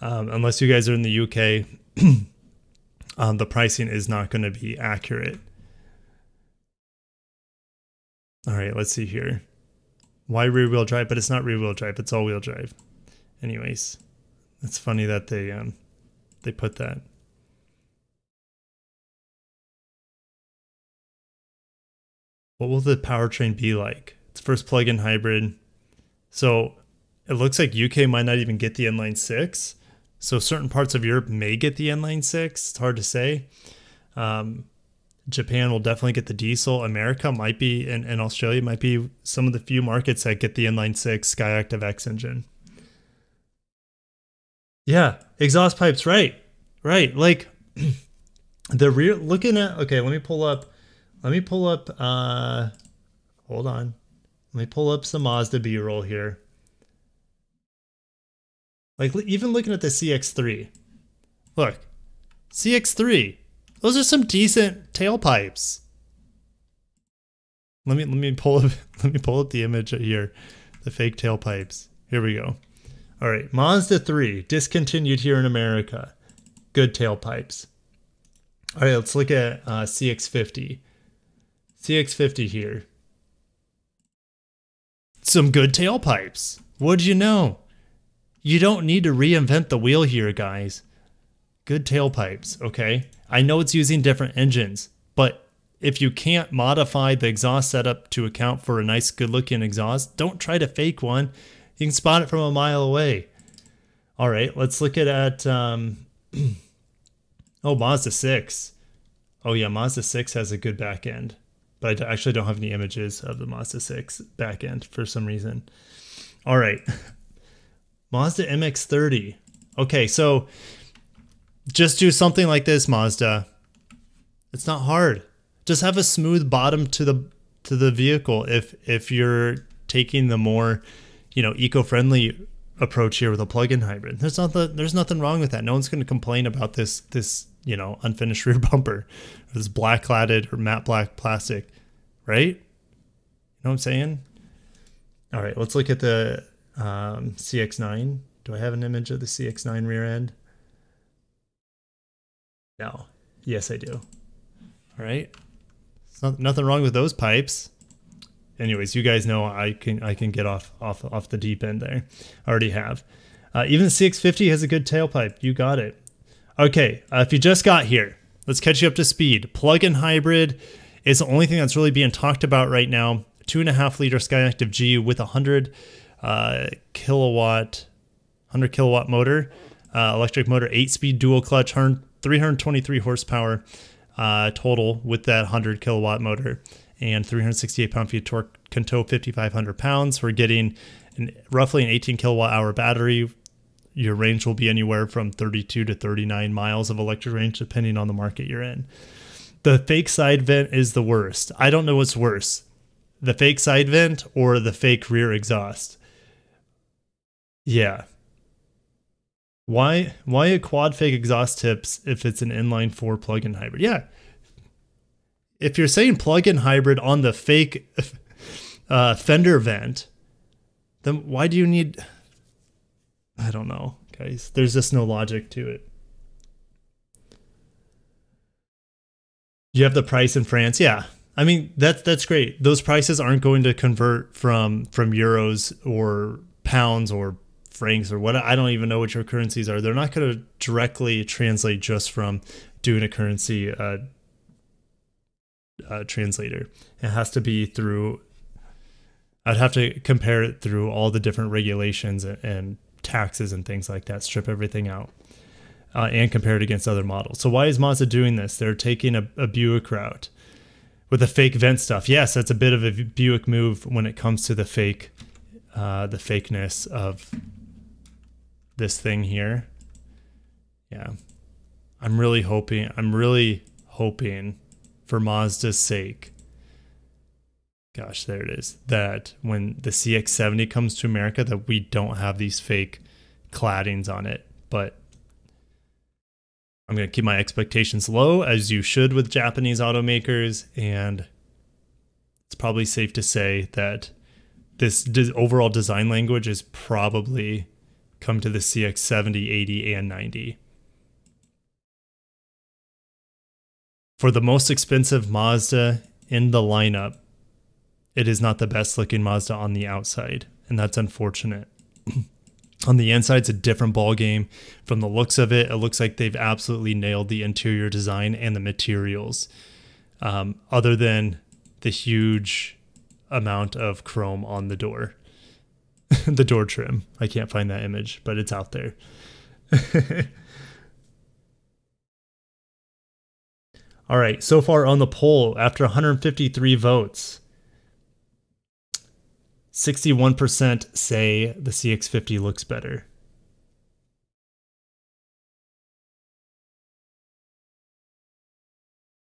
um, unless you guys are in the UK, um, the pricing is not going to be accurate. All right, let's see here. Why rear wheel drive? But it's not rear wheel drive, it's all wheel drive. Anyways, It's funny that they um they put that. What will the powertrain be like? It's first plug-in hybrid. So it looks like UK might not even get the inline six. So certain parts of Europe may get the inline six. It's hard to say. Um, Japan will definitely get the diesel. America might be, and, and Australia might be some of the few markets that get the inline six Skyactiv X engine. Yeah, exhaust pipes, right, right. Like the rear. Looking at okay, let me pull up. Let me pull up. uh Hold on. Let me pull up some Mazda B-roll here. Like even looking at the CX3. Look, CX3. Those are some decent tailpipes. Let me let me pull up let me pull up the image here, the fake tailpipes. Here we go. All right, Mazda 3 discontinued here in America. Good tailpipes. All right, let's look at uh, CX50. CX50 here. Some good tailpipes. What'd you know? You don't need to reinvent the wheel here, guys. Good tailpipes, okay? I know it's using different engines, but if you can't modify the exhaust setup to account for a nice, good looking exhaust, don't try to fake one. You can spot it from a mile away. All right, let's look at, at um, oh, Mazda 6. Oh yeah, Mazda 6 has a good back end, but I actually don't have any images of the Mazda 6 back end for some reason. All right, Mazda MX-30. Okay, so just do something like this, Mazda. It's not hard. Just have a smooth bottom to the to the vehicle if if you're taking the more, you know, eco-friendly approach here with a plug-in hybrid. There's nothing there's nothing wrong with that. No one's going to complain about this this, you know, unfinished rear bumper this black cladded or matte black plastic, right? You know what I'm saying? All right, let's look at the um, CX9. Do I have an image of the CX9 rear end? No. Yes, I do. All right. Not, nothing wrong with those pipes. Anyways, you guys know I can I can get off off off the deep end there. I already have. Uh, even the CX50 has a good tailpipe. You got it. Okay, uh, if you just got here, let's catch you up to speed. Plug-in hybrid is the only thing that's really being talked about right now. Two and a half liter Skyactiv G with a hundred uh, kilowatt, hundred kilowatt motor, uh, electric motor, eight speed dual clutch, 323 horsepower uh, total with that 100 kilowatt motor and 368 pound feet of torque can tow 5,500 pounds. We're getting an, roughly an 18 kilowatt hour battery. Your range will be anywhere from 32 to 39 miles of electric range, depending on the market you're in. The fake side vent is the worst. I don't know what's worse the fake side vent or the fake rear exhaust. Yeah, why why a quad fake exhaust tips if it's an inline four plug-in hybrid? Yeah. If you're saying plug-in hybrid on the fake uh, fender vent, then why do you need I don't know, guys. There's just no logic to it. You have the price in France. Yeah. I mean, that's that's great. Those prices aren't going to convert from from euros or pounds or francs or what I don't even know what your currencies are. They're not going to directly translate just from doing a currency uh, uh, translator. It has to be through. I'd have to compare it through all the different regulations and, and taxes and things like that. Strip everything out. Uh, and compare it against other models. So why is Mazda doing this? They're taking a, a Buick route with the fake vent stuff. Yes, that's a bit of a Buick move when it comes to the fake, uh, the fakeness of this thing here. Yeah. I'm really hoping, I'm really hoping for Mazda's sake. Gosh, there it is. That when the CX70 comes to America, that we don't have these fake claddings on it. But I'm going to keep my expectations low, as you should with Japanese automakers. And it's probably safe to say that this overall design language is probably come to the CX70, 80, and 90. For the most expensive Mazda in the lineup, it is not the best looking Mazda on the outside, and that's unfortunate. On the inside, it's a different ball game. From the looks of it, it looks like they've absolutely nailed the interior design and the materials. Um, other than the huge amount of chrome on the door, the door trim. I can't find that image, but it's out there. All right, so far on the poll, after 153 votes, 61% say the CX50 looks better.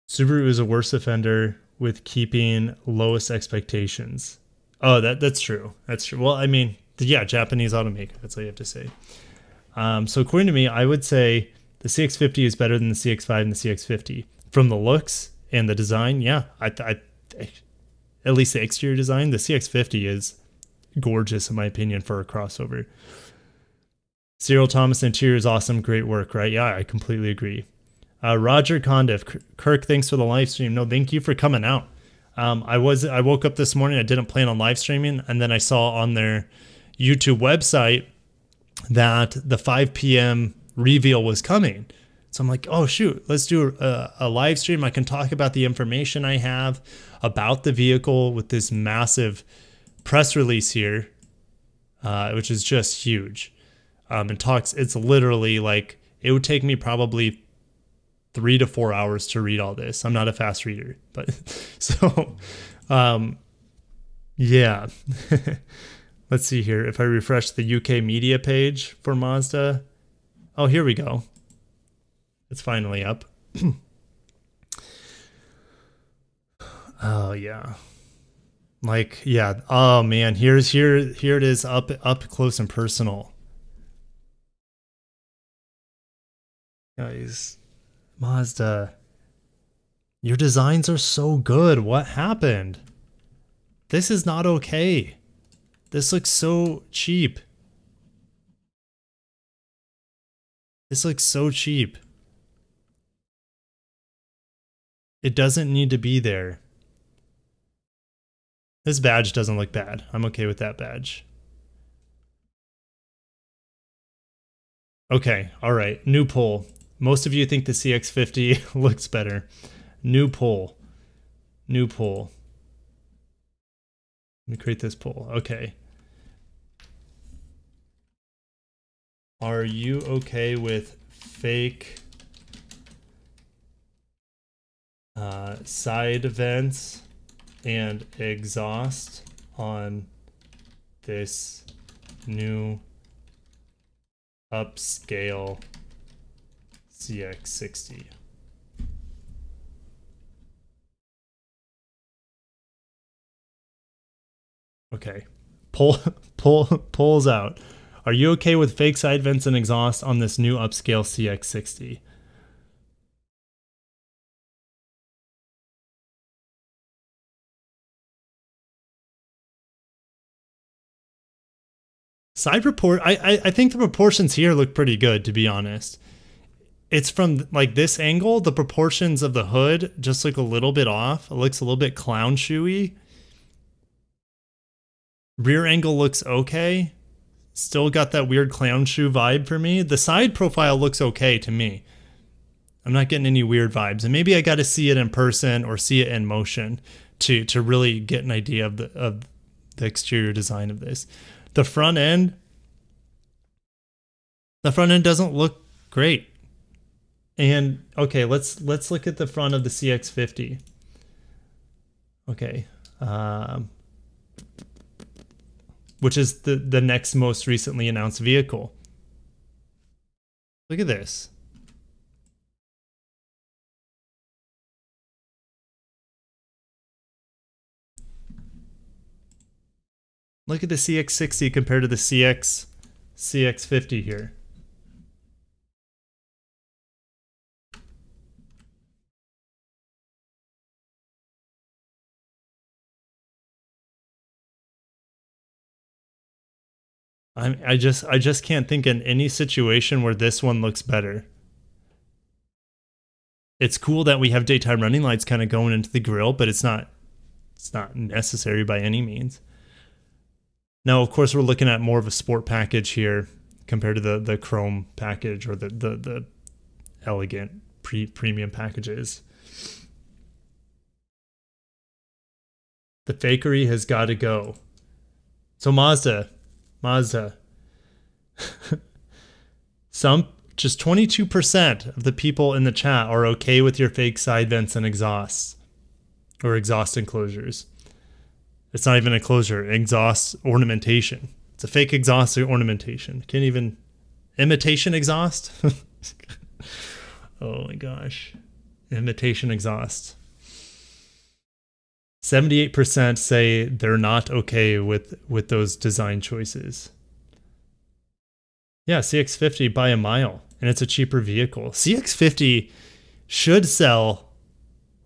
Subaru is a worse offender with keeping lowest expectations. Oh, that that's true. That's true. Well, I mean, yeah, Japanese automaker. That's all you have to say. Um, so according to me, I would say the CX50 is better than the CX5 and the CX50 from the looks and the design. Yeah, I, I at least the exterior design, the CX50 is gorgeous in my opinion for a crossover. Cyril Thomas interior is awesome, great work, right? Yeah, I completely agree. Uh, Roger Condiff, Kirk, thanks for the live stream. No, thank you for coming out. Um, I was I woke up this morning. I didn't plan on live streaming, and then I saw on their YouTube website that the 5 p.m. reveal was coming. So I'm like, oh shoot, let's do a, a, live stream. I can talk about the information I have about the vehicle with this massive press release here, uh, which is just huge. Um, and talks. It's literally like it would take me probably three to four hours to read all this. I'm not a fast reader, but so, um, yeah. Let's see here. If I refresh the UK media page for Mazda, oh, here we go. It's finally up. oh yeah. Like yeah. Oh man, here's here here it is up up close and personal. Guys, Mazda, your designs are so good. What happened? This is not okay. This looks so cheap. This looks so cheap. It doesn't need to be there. This badge doesn't look bad. I'm okay with that badge. Okay, all right. New poll. Most of you think the CX50 looks better. New poll. New poll. Let me create this poll. Okay. Are you okay with fake uh, side vents and exhaust on this new upscale CX60? Okay. Pull pull pulls out. Are you okay with fake side vents and exhaust on this new upscale CX60? Side report, I, I, I think the proportions here look pretty good, to be honest. It's from like this angle, the proportions of the hood just look a little bit off. It looks a little bit clown shoey. Rear angle looks okay. Still got that weird clown shoe vibe for me. The side profile looks okay to me. I'm not getting any weird vibes. And maybe I got to see it in person or see it in motion to to really get an idea of the of the exterior design of this. The front end the front end doesn't look great. And okay, let's let's look at the front of the CX50. Okay. Um, which is the, the next most recently announced vehicle. Look at this. Look at the CX60 compared to the CX CX50 here. I I just I just can't think in any situation where this one looks better. It's cool that we have daytime running lights kind of going into the grill, but it's not it's not necessary by any means. Now, of course, we're looking at more of a sport package here. compared to the the chrome package or the the, the elegant pre premium packages. The fakery has got to go. So Mazda, Mazda. Some just 22% of the people in the chat are okay with your fake side vents and exhausts or exhaust enclosures. It's not even a closure, exhaust ornamentation. It's a fake exhaust ornamentation. Can't even imitation exhaust. oh my gosh. Imitation exhaust. 78% say they're not okay with with those design choices. Yeah, CX50 by a mile, and it's a cheaper vehicle. CX50 should sell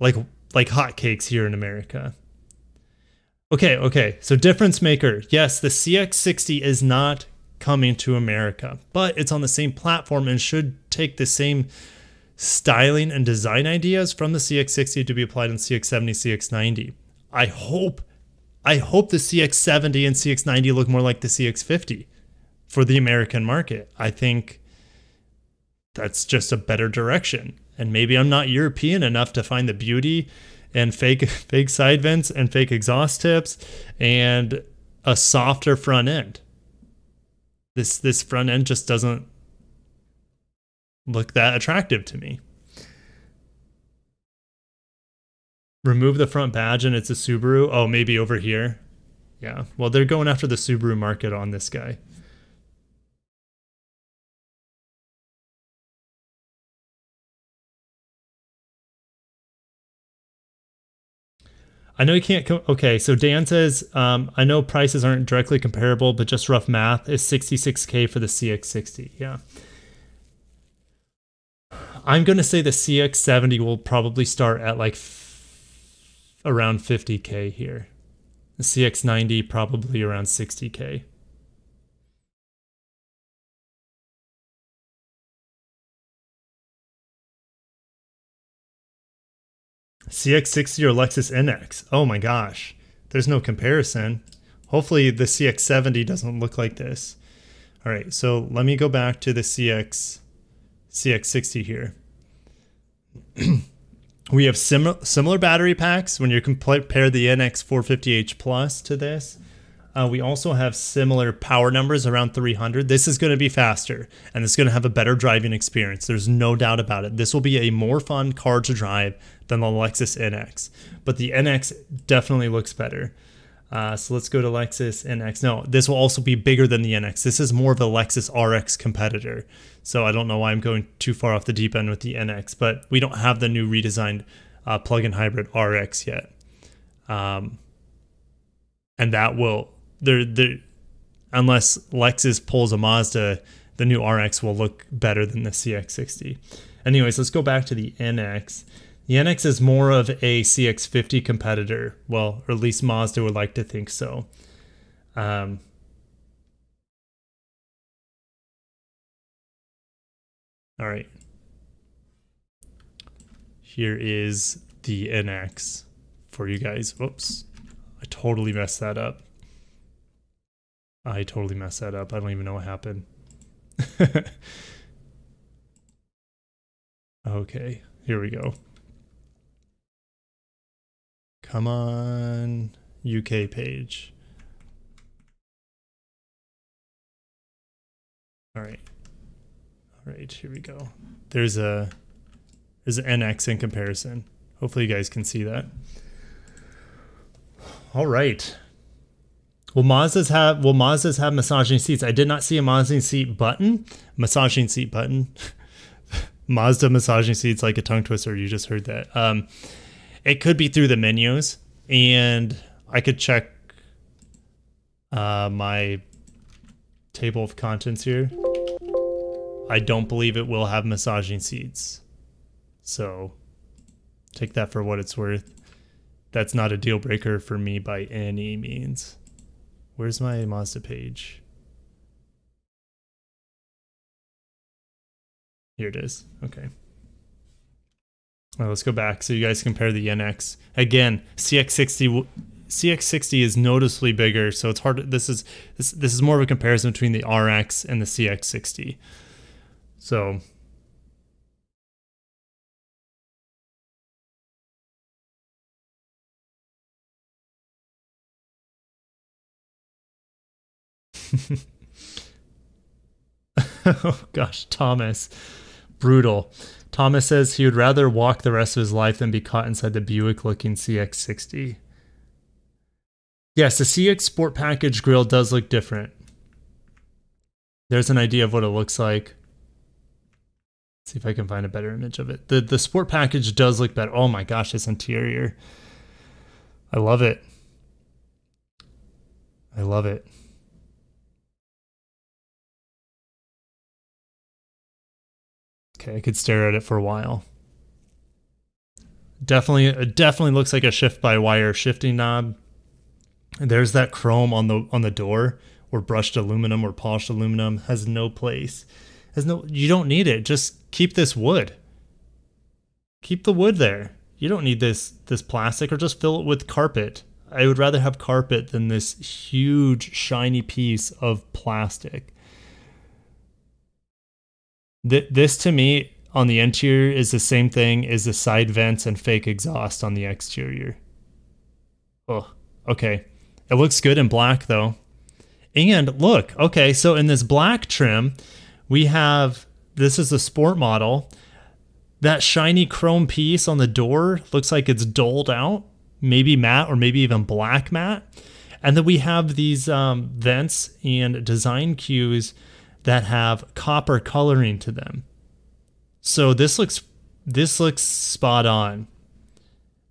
like like hotcakes here in America. Okay, okay. So difference maker. Yes, the CX60 is not coming to America, but it's on the same platform and should take the same styling and design ideas from the CX60 to be applied in CX70, CX90. I hope I hope the CX70 and CX90 look more like the CX50 for the American market. I think that's just a better direction. And maybe I'm not European enough to find the beauty and fake fake side vents and fake exhaust tips and a softer front end. This this front end just doesn't look that attractive to me. Remove the front badge and it's a Subaru. Oh, maybe over here. Yeah. Well, they're going after the Subaru market on this guy. I know you can't. Okay, so Dan says, um, I know prices aren't directly comparable, but just rough math is 66k for the CX60. Yeah. I'm gonna say the CX70 will probably start at like f- around 50k here. The CX90 probably around 60k. CX60 or Lexus NX. Oh my gosh. There's no comparison. Hopefully the CX70 doesn't look like this. All right, so let me go back to the CX CX60 here. we have sim similar battery packs when you compare the NX 450H Plus to this. Uh, we also have similar power numbers around 300. This is going to be faster and it's going to have a better driving experience. There's no doubt about it. This will be a more fun car to drive than the Lexus NX, but the NX definitely looks better. Uh, so let's go to Lexus NX. No, this will also be bigger than the NX. This is more of a Lexus RX competitor. So I don't know why I'm going too far off the deep end with the NX, but we don't have the new redesigned uh, plug-in hybrid RX yet. Um, and that will there there unless Lexus pulls a Mazda, the new RX will look better than the CX60. Anyways, let's go back to the NX. The NX is more of a CX50 competitor. Well, or at least Mazda would like to think so. Um, all right. Here is the NX for you guys. Whoops. I totally messed that up. I totally messed that up. I don't even know what happened. okay, here we go. Come on, UK page. All right. All right, here we go. There's a there's an NX in comparison. Hopefully you guys can see that. All right. Will Mazdas have will Mazdas have massaging seats? I did not see a massaging seat button. Massaging seat button. Mazda massaging seats like a tongue twister. You just heard that. Um, it could be through the menus, and I could check uh, my table of contents here. I don't believe it will have massaging seats. So take that for what it's worth. That's not a deal breaker for me by any means. Where's my Mazda page? Here it is. Okay. Well, let's go back so you guys compare the NX. Again, CX60 CX60 is noticeably bigger, so it's hard. This is this this is more of a comparison between the RX and the CX60. So. oh gosh, Thomas. Brutal. Thomas says he would rather walk the rest of his life than be caught inside the Buick looking CX60. Yes, the CX Sport Package grill does look different. There's an idea of what it looks like. Let's see if I can find a better image of it. The the Sport Package does look better. Oh my gosh, this interior. I love it. I love it. I could stare at it for a while. Definitely, it definitely looks like a shift-by-wire shifting knob. There's that chrome on the on the door, or brushed aluminum or polished aluminum has no place. Has no. You don't need it. Just keep this wood. Keep the wood there. You don't need this this plastic, or just fill it with carpet. I would rather have carpet than this huge shiny piece of plastic. Th- this to me on the interior is the same thing as the side vents and fake exhaust on the exterior. Oh, okay. It looks good in black though. And look, okay, so in this black trim, we have this is the sport model. That shiny chrome piece on the door looks like it's doled out, maybe matte or maybe even black matte. And then we have these um, vents and design cues that have copper coloring to them. So this looks this looks spot on.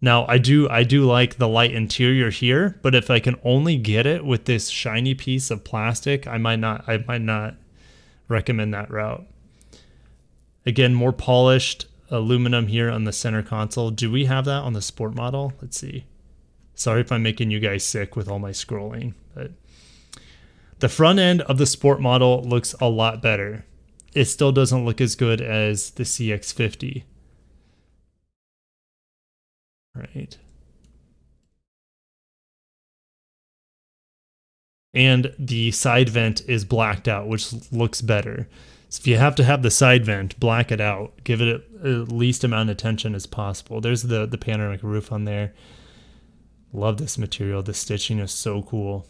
Now I do I do like the light interior here, but if I can only get it with this shiny piece of plastic, I might not I might not recommend that route. Again, more polished aluminum here on the center console. Do we have that on the sport model? Let's see. Sorry if I'm making you guys sick with all my scrolling, the front end of the Sport model looks a lot better. It still doesn't look as good as the CX50. Right. And the side vent is blacked out, which looks better. So if you have to have the side vent, black it out. Give it at least amount of attention as possible. There's the, the panoramic roof on there. Love this material. The stitching is so cool.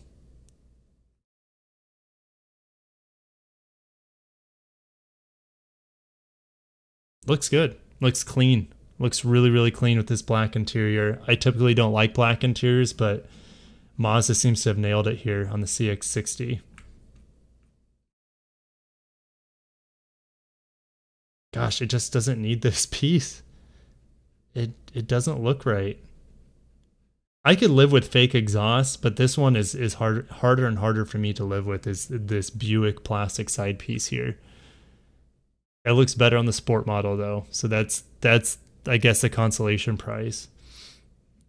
Looks good. Looks clean. Looks really, really clean with this black interior. I typically don't like black interiors, but Mazda seems to have nailed it here on the CX60. Gosh, it just doesn't need this piece. It it doesn't look right. I could live with fake exhaust, but this one is is hard, harder and harder for me to live with is this Buick plastic side piece here. It looks better on the sport model though, so that's that's I guess a consolation prize.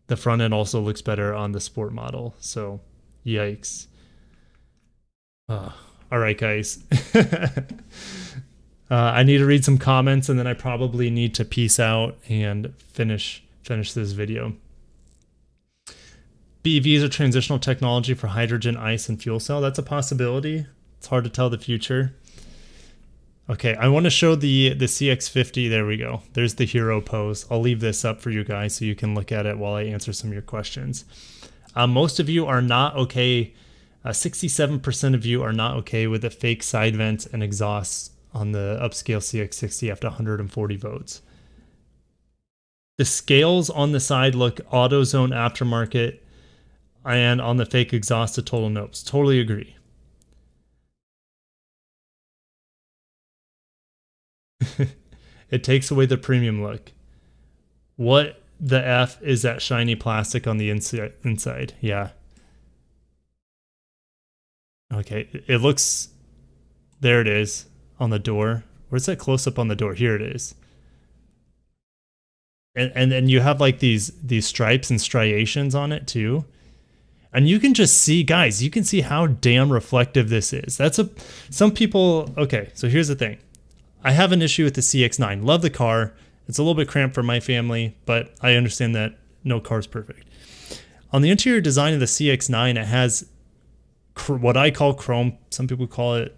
The front end also looks better on the sport model, so yikes. Uh, all right, guys. uh, I need to read some comments, and then I probably need to peace out and finish finish this video. BEV are transitional technology for hydrogen, ice, and fuel cell. That's a possibility. It's hard to tell the future. Okay, I want to show the the CX50. There we go. There's the hero pose. I'll leave this up for you guys so you can look at it while I answer some of your questions. Uh, most of you are not okay. 67% uh, of you are not okay with the fake side vents and exhausts on the upscale CX60 after 140 votes. The scales on the side look AutoZone aftermarket, and on the fake exhaust, a total nopes. Totally agree. it takes away the premium look. What the F is that shiny plastic on the inside? Inside, yeah. Okay, it looks. There it is on the door. Where's that close up on the door? Here it is. And and and you have like these these stripes and striations on it too. And you can just see, guys, you can see how damn reflective this is. That's a some people okay, so here's the thing. I have an issue with the CX9. Love the car. It's a little bit cramped for my family, but I understand that no car is perfect. On the interior design of the CX9, it has what I call chrome. Some people call it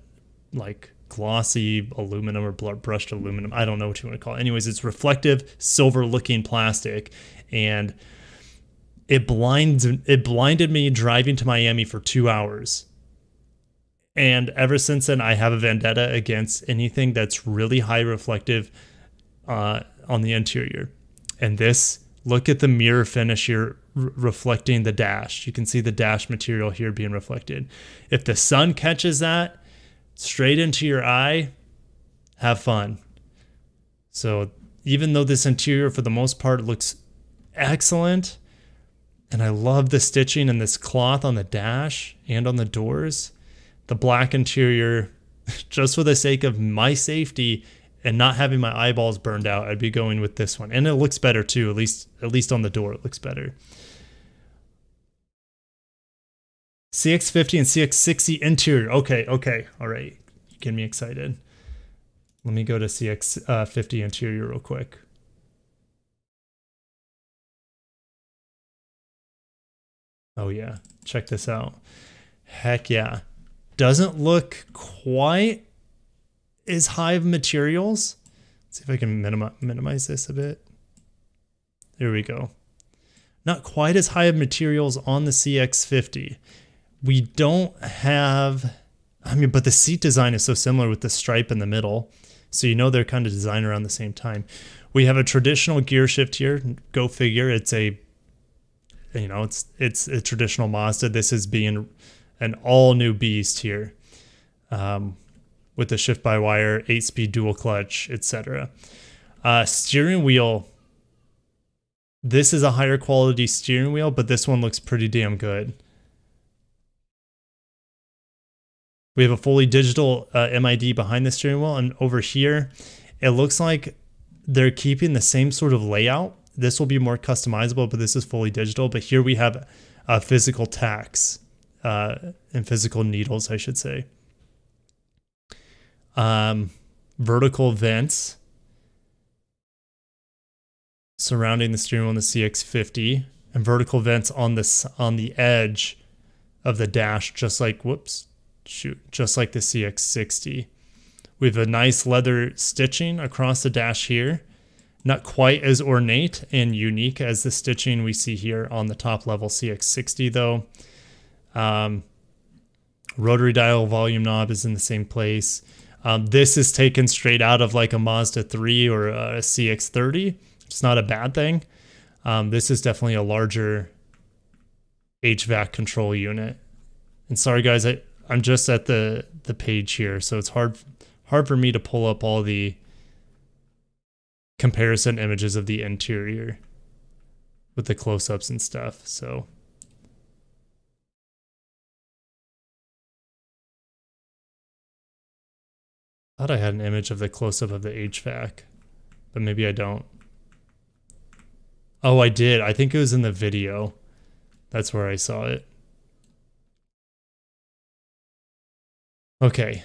like glossy aluminum or brushed aluminum. I don't know what you want to call it. Anyways, it's reflective silver looking plastic and it blinds it blinded me driving to Miami for 2 hours. And ever since then I have a vendetta against anything that's really high reflective uh, on the interior. And this look at the mirror finish here reflecting the dash. You can see the dash material here being reflected. If the sun catches that straight into your eye, have fun. So even though this interior for the most part looks excellent, and I love the stitching and this cloth on the dash and on the doors, the black interior, just for the sake of my safety and not having my eyeballs burned out, I'd be going with this one. And it looks better too, at least at least on the door it looks better. CX50 and CX60 interior. Okay, okay, all right. You get me excited. Let me go to CX50 uh, interior real quick. Oh yeah, check this out. Heck yeah. Doesn't look quite as high of materials. Let's see if I can minimi minimize this a bit. There we go. Not quite as high of materials on the CX50 we don't have I mean, but the seat design is so similar with the stripe in the middle. So you know they're kind of designed around the same time. We have a traditional gear shift here. Go figure. It's a you know, it's it's a traditional Mazda. This is being an all new beast here. Um, with the shift by wire, eight speed dual clutch, etc. Uh, steering wheel. This is a higher quality steering wheel, but this one looks pretty damn good. We have a fully digital uh, MID behind the steering wheel. And over here, it looks like they're keeping the same sort of layout. This will be more customizable, but this is fully digital. But here we have a physical tacks uh, and physical needles, I should say. Um, vertical vents surrounding the steering wheel on the CX50 and vertical vents on this on the edge of the dash, just like whoops, shoot, just like the CX60. We have a nice leather stitching across the dash here. Not quite as ornate and unique as the stitching we see here on the top level CX60 though. Um, rotary dial volume knob is in the same place. Um, this is taken straight out of like a Mazda 3 or a CX30. It's not a bad thing. Um, this is definitely a larger HVAC control unit. And sorry guys, I, I'm just at the the page here, so it's hard hard for me to pull up all the comparison images of the interior with the close-ups and stuff. So thought I had an image of the close-up of the HVAC, but maybe I don't. Oh, I did. I think it was in the video. That's where I saw it. Okay,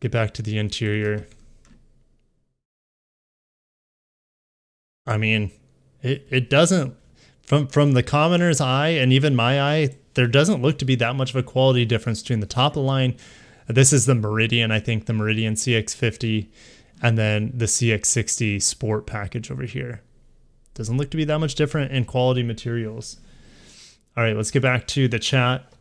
get back to the interior. I mean, it, it doesn't, from, from the commoner's eye and even my eye, there doesn't look to be that much of a quality difference between the top of the line. This is the Meridian, I think the Meridian CX50, and then the CX60 Sport package over here. Doesn't look to be that much different in quality materials. All right, let's get back to the chat.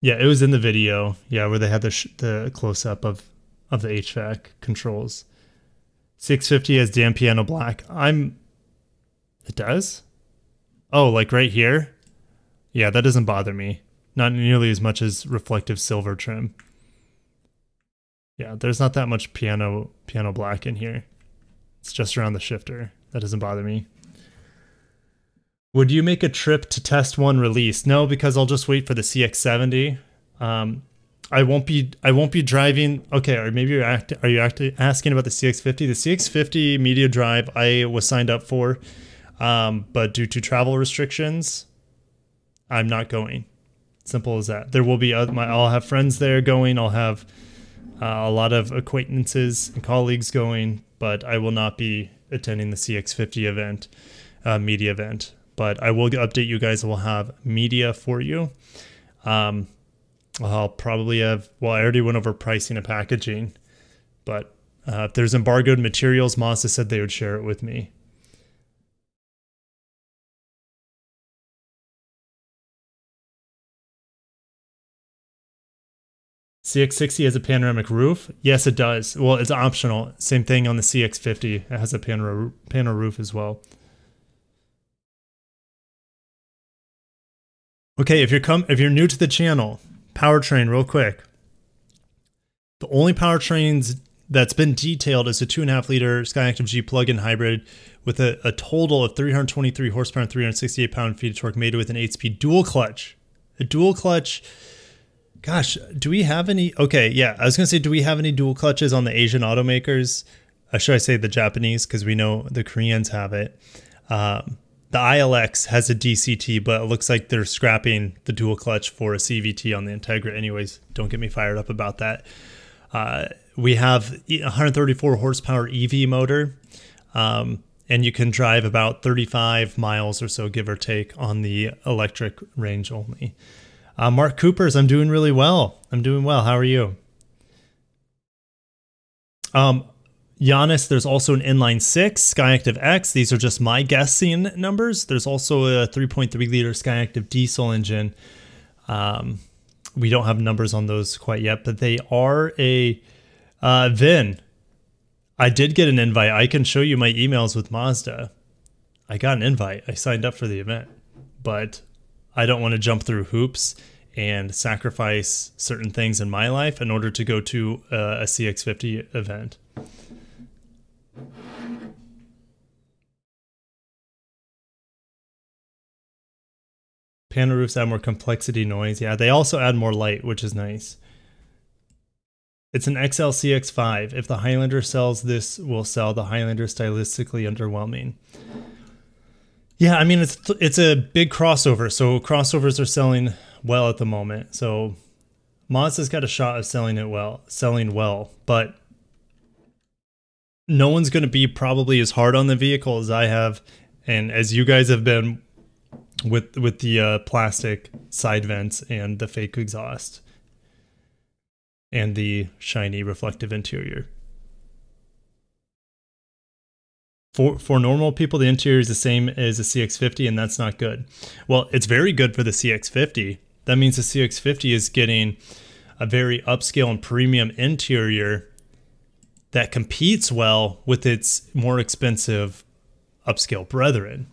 Yeah, it was in the video. Yeah, where they had the the close up of of the HVAC controls. 650 has damn piano black. I'm. It does. Oh, like right here. Yeah, that doesn't bother me. Not nearly as much as reflective silver trim. Yeah, there's not that much piano piano black in here. It's just around the shifter. That doesn't bother me. Would you make a trip to test one release? No, because I'll just wait for the CX70. Um, I won't be I won't be driving. Okay, or maybe you're act, are you actually asking about the CX50? The CX50 media drive I was signed up for, um, but due to travel restrictions, I'm not going. Simple as that. There will be other, my I'll have friends there going. I'll have uh, a lot of acquaintances and colleagues going, but I will not be attending the CX50 event. uh, media event. But I will update you guys. We'll have media for you. Um, I'll probably have. Well, I already went over pricing and packaging, but uh, if there's embargoed materials, Mazda said they would share it with me. CX60 has a panoramic roof? Yes, it does. Well, it's optional. Same thing on the CX50. It has a panor panel roof as well. Okay, if you're come if you're new to the channel, powertrain real quick. The only powertrains that's been detailed is a two and a half liter Skyactiv G plug-in hybrid with a, a total of 323 horsepower and 368 pound feet of torque made with an eight-speed dual clutch. A dual clutch Gosh, do we have any? Okay, yeah, I was gonna say, do we have any dual clutches on the Asian automakers? Uh, should I say the Japanese? Because we know the Koreans have it. Um, the ILX has a DCT, but it looks like they're scrapping the dual clutch for a CVT on the Integra. Anyways, don't get me fired up about that. Uh, we have 134 horsepower EV motor, um, and you can drive about 35 miles or so, give or take, on the electric range only. Uh, Mark Coopers, I'm doing really well. I'm doing well. How are you? Um, Giannis, there's also an inline six Skyactiv X. These are just my guessing numbers. There's also a 3.3 liter Skyactiv diesel engine. Um, we don't have numbers on those quite yet, but they are a uh, VIN. I did get an invite. I can show you my emails with Mazda. I got an invite. I signed up for the event, but I don't want to jump through hoops and sacrifice certain things in my life in order to go to a CX50 event. Panel roofs add more complexity noise. Yeah, they also add more light, which is nice. It's an XLCX5. If the Highlander sells, this will sell. The Highlander stylistically underwhelming. Yeah, I mean it's it's a big crossover. So crossovers are selling well at the moment. So Mazda's got a shot of selling it well, selling well, but no one's going to be probably as hard on the vehicle as I have and as you guys have been with with the uh, plastic side vents and the fake exhaust and the shiny reflective interior. For for normal people the interior is the same as the CX50 and that's not good. Well, it's very good for the CX50. That means the CX50 is getting a very upscale and premium interior that competes well with its more expensive upscale brethren.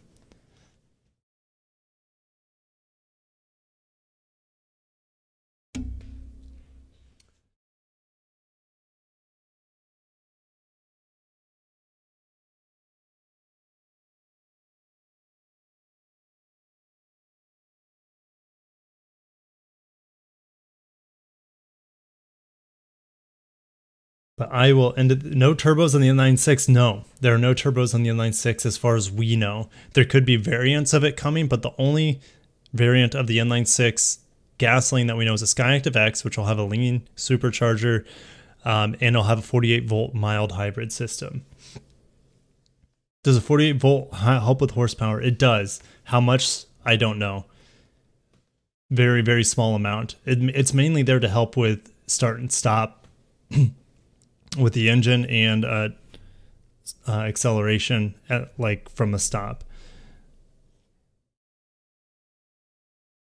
I will end it. no turbos on the inline-six. No, there are no turbos on the inline-six as far as we know. There could be variants of it coming, but the only variant of the inline-six gasoline that we know is a Skyactiv X, which will have a lean supercharger, um, and it'll have a 48 volt mild hybrid system. Does a 48 volt help with horsepower? It does. How much? I don't know. Very, very small amount. It, it's mainly there to help with start and stop with the engine and uh, uh, acceleration at, like from a stop.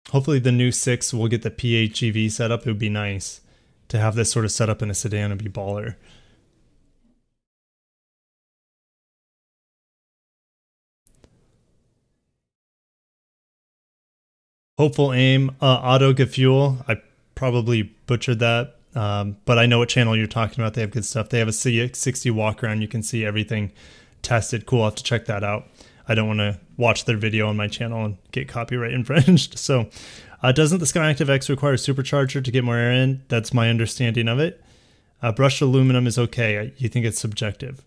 Hopefully the new 6 will get the PHEV setup. It would be nice to have this sort of setup in a sedan and be baller. Hopeful aim, uh, auto fuel. I probably butchered that, um, but I know what channel you're talking about. They have good stuff. They have a CX60 walk around. You can see everything tested. Cool. I'll have to check that out. I don't want to watch their video on my channel and get copyright infringed. So, uh, doesn't the Skyactiv X require a supercharger to get more air in? That's my understanding of it. Uh, brushed aluminum is okay. You think it's subjective?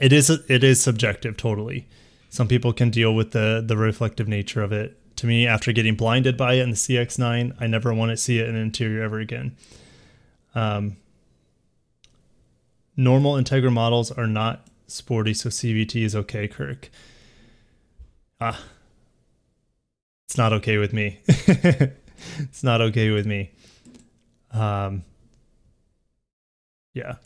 It is. It is subjective. Totally. Some people can deal with the the reflective nature of it. To me, after getting blinded by it in the CX9, I never want to see it in an interior ever again. Um, normal Integra models are not sporty, so CVT is okay, Kirk. Ah, it's not okay with me. it's not okay with me. Um, yeah.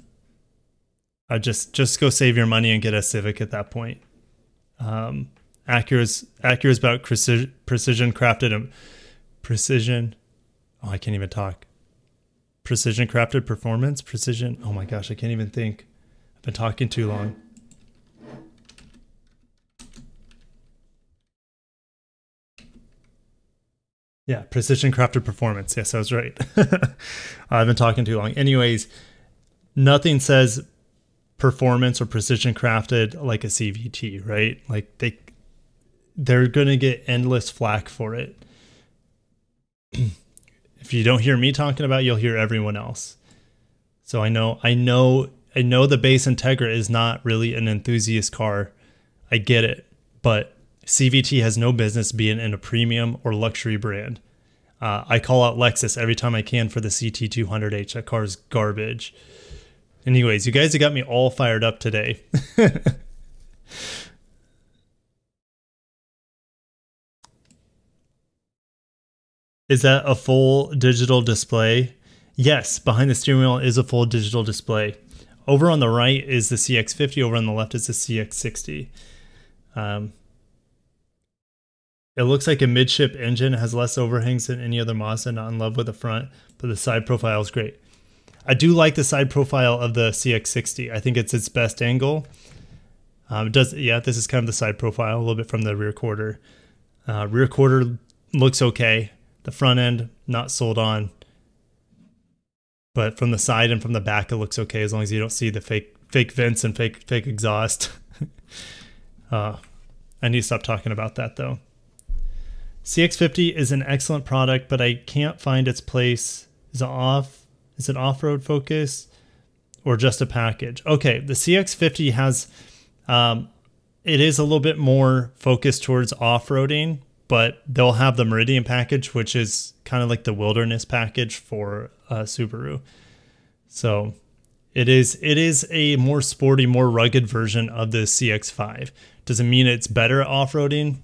I just just go save your money and get a Civic at that point. Um, Acura's Acura's about precision, precision crafted and precision. Oh, I can't even talk. Precision crafted performance, precision. Oh my gosh, I can't even think. I've been talking too long. Yeah, precision crafted performance. Yes, I was right. I've been talking too long. Anyways, nothing says performance or precision crafted like a CVT, right? Like they they're going to get endless flack for it. if you don't hear me talking about, it, you'll hear everyone else. So I know I know I know the base Integra is not really an enthusiast car. I get it, but CVT has no business being in a premium or luxury brand. Uh, I call out Lexus every time I can for the CT200H. That car's garbage. Anyways, you guys have got me all fired up today. is that a full digital display? Yes, behind the steering wheel is a full digital display. Over on the right is the CX50, over on the left is the CX60. Um, it looks like a midship engine has less overhangs than any other Mazda, not in love with the front, but the side profile is great. I do like the side profile of the CX60. I think it's its best angle. Um, does yeah, this is kind of the side profile, a little bit from the rear quarter. Uh, rear quarter looks okay. The front end not sold on, but from the side and from the back it looks okay as long as you don't see the fake fake vents and fake fake exhaust. uh, I need to stop talking about that though. CX50 is an excellent product, but I can't find its place. Is it off? Is it off-road focus or just a package? Okay, the CX50 has, um, it is a little bit more focused towards off-roading, but they'll have the Meridian package, which is kind of like the wilderness package for uh, Subaru. So it is it is a more sporty, more rugged version of the CX5. Does it mean it's better at off-roading?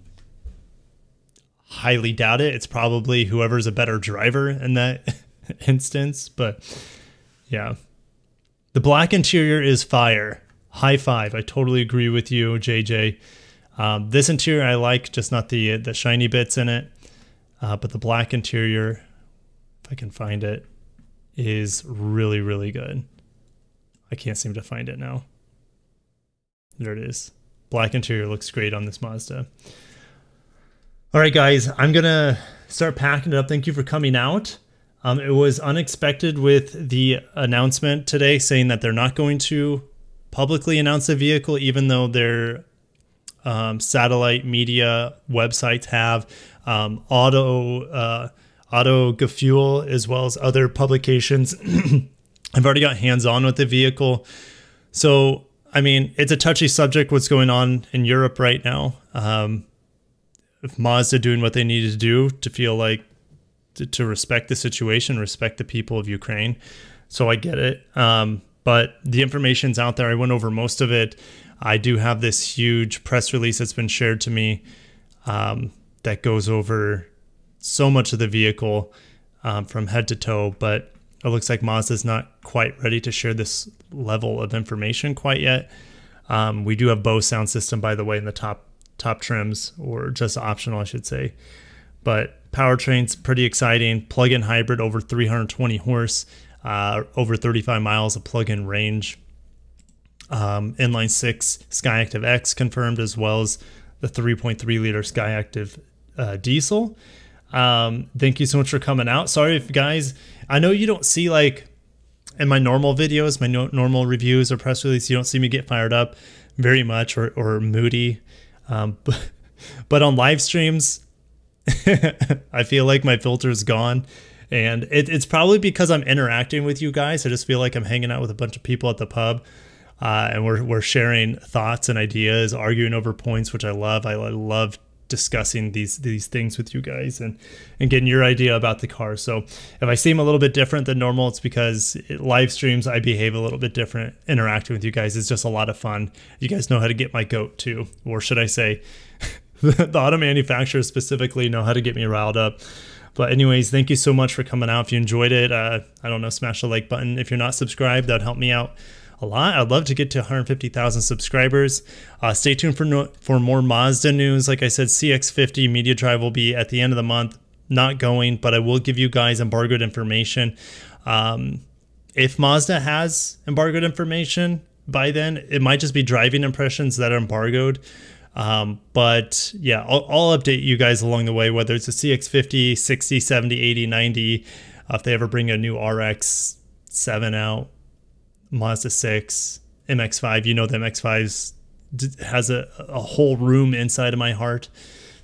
highly doubt it. It's probably whoever's a better driver in that instance. But yeah, the black interior is fire. High five. I totally agree with you, JJ. Um, this interior I like, just not the the shiny bits in it. Uh, but the black interior, if I can find it, is really really good. I can't seem to find it now. There it is. Black interior looks great on this Mazda. All right, guys, I'm going to start packing it up. Thank you for coming out. Um, it was unexpected with the announcement today saying that they're not going to publicly announce the vehicle, even though their um, satellite media websites have um, auto uh, auto fuel as well as other publications. I've already got hands on with the vehicle, so I mean it's a touchy subject. What's going on in Europe right now? Um, if Mazda doing what they need to do to feel like to, to, respect the situation, respect the people of Ukraine. So I get it. Um, but the information's out there. I went over most of it. I do have this huge press release that's been shared to me um, that goes over so much of the vehicle um, from head to toe. But it looks like Mazda's not quite ready to share this level of information quite yet. Um, we do have Bose sound system, by the way, in the top top trims, or just optional, I should say. But powertrain's pretty exciting. Plug-in hybrid over 320 horse, uh, over 35 miles of plug-in range. Um, inline six Skyactiv X confirmed, as well as the 3.3 liter Skyactiv uh, diesel. Um, thank you so much for coming out. Sorry if guys, I know you don't see like in my normal videos, my no normal reviews or press release, you don't see me get fired up very much or, or moody. Um, but, but on live streams, I feel like my filter is gone. And it, it's probably because I'm interacting with you guys. I just feel like I'm hanging out with a bunch of people at the pub. Uh, and we're, we're sharing thoughts and ideas, arguing over points, which I love. I love discussing these these things with you guys and and getting your idea about the car. So if I seem a little bit different than normal, it's because it, live streams I behave a little bit different. Interacting with you guys is just a lot of fun. You guys know how to get my goat too, or should I say, the auto manufacturers specifically know how to get me riled up. But anyways, thank you so much for coming out. If you enjoyed it, uh, I don't know, smash the like button. If you're not subscribed, that'd help me out a lot. I'd love to get to 150,000 subscribers. Uh, stay tuned for no, for more Mazda news. Like I said, CX50 Media Drive will be at the end of the month. Not going, but I will give you guys embargoed information. Um, if Mazda has embargoed information by then, it might just be driving impressions that are embargoed. Um, but yeah, I'll, I'll, update you guys along the way, whether it's a CX50, 60, 70, 80, 90, uh, if they ever bring a new RX 7 out, Mazda 6, MX5. You know, the MX5 has a, a whole room inside of my heart.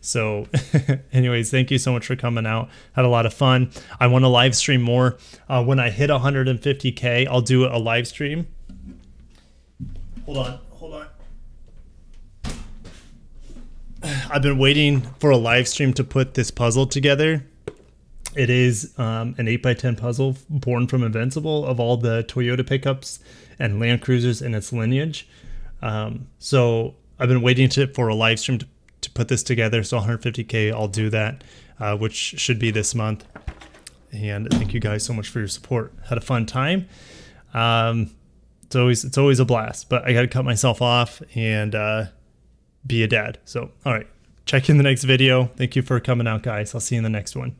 So, anyways, thank you so much for coming out. Had a lot of fun. I want to live stream more. Uh, when I hit 150K, I'll do a live stream. Hold on, hold on. I've been waiting for a live stream to put this puzzle together. It is um, an 8x10 puzzle born from Invincible of all the Toyota pickups and Land Cruisers in its lineage. Um, so I've been waiting to, for a live stream to, to put this together. So 150K, I'll do that, uh, which should be this month. And thank you guys so much for your support. Had a fun time. Um, it's always it's always a blast, but I got to cut myself off and uh, be a dad. So all right, check in the next video. Thank you for coming out, guys. I'll see you in the next one.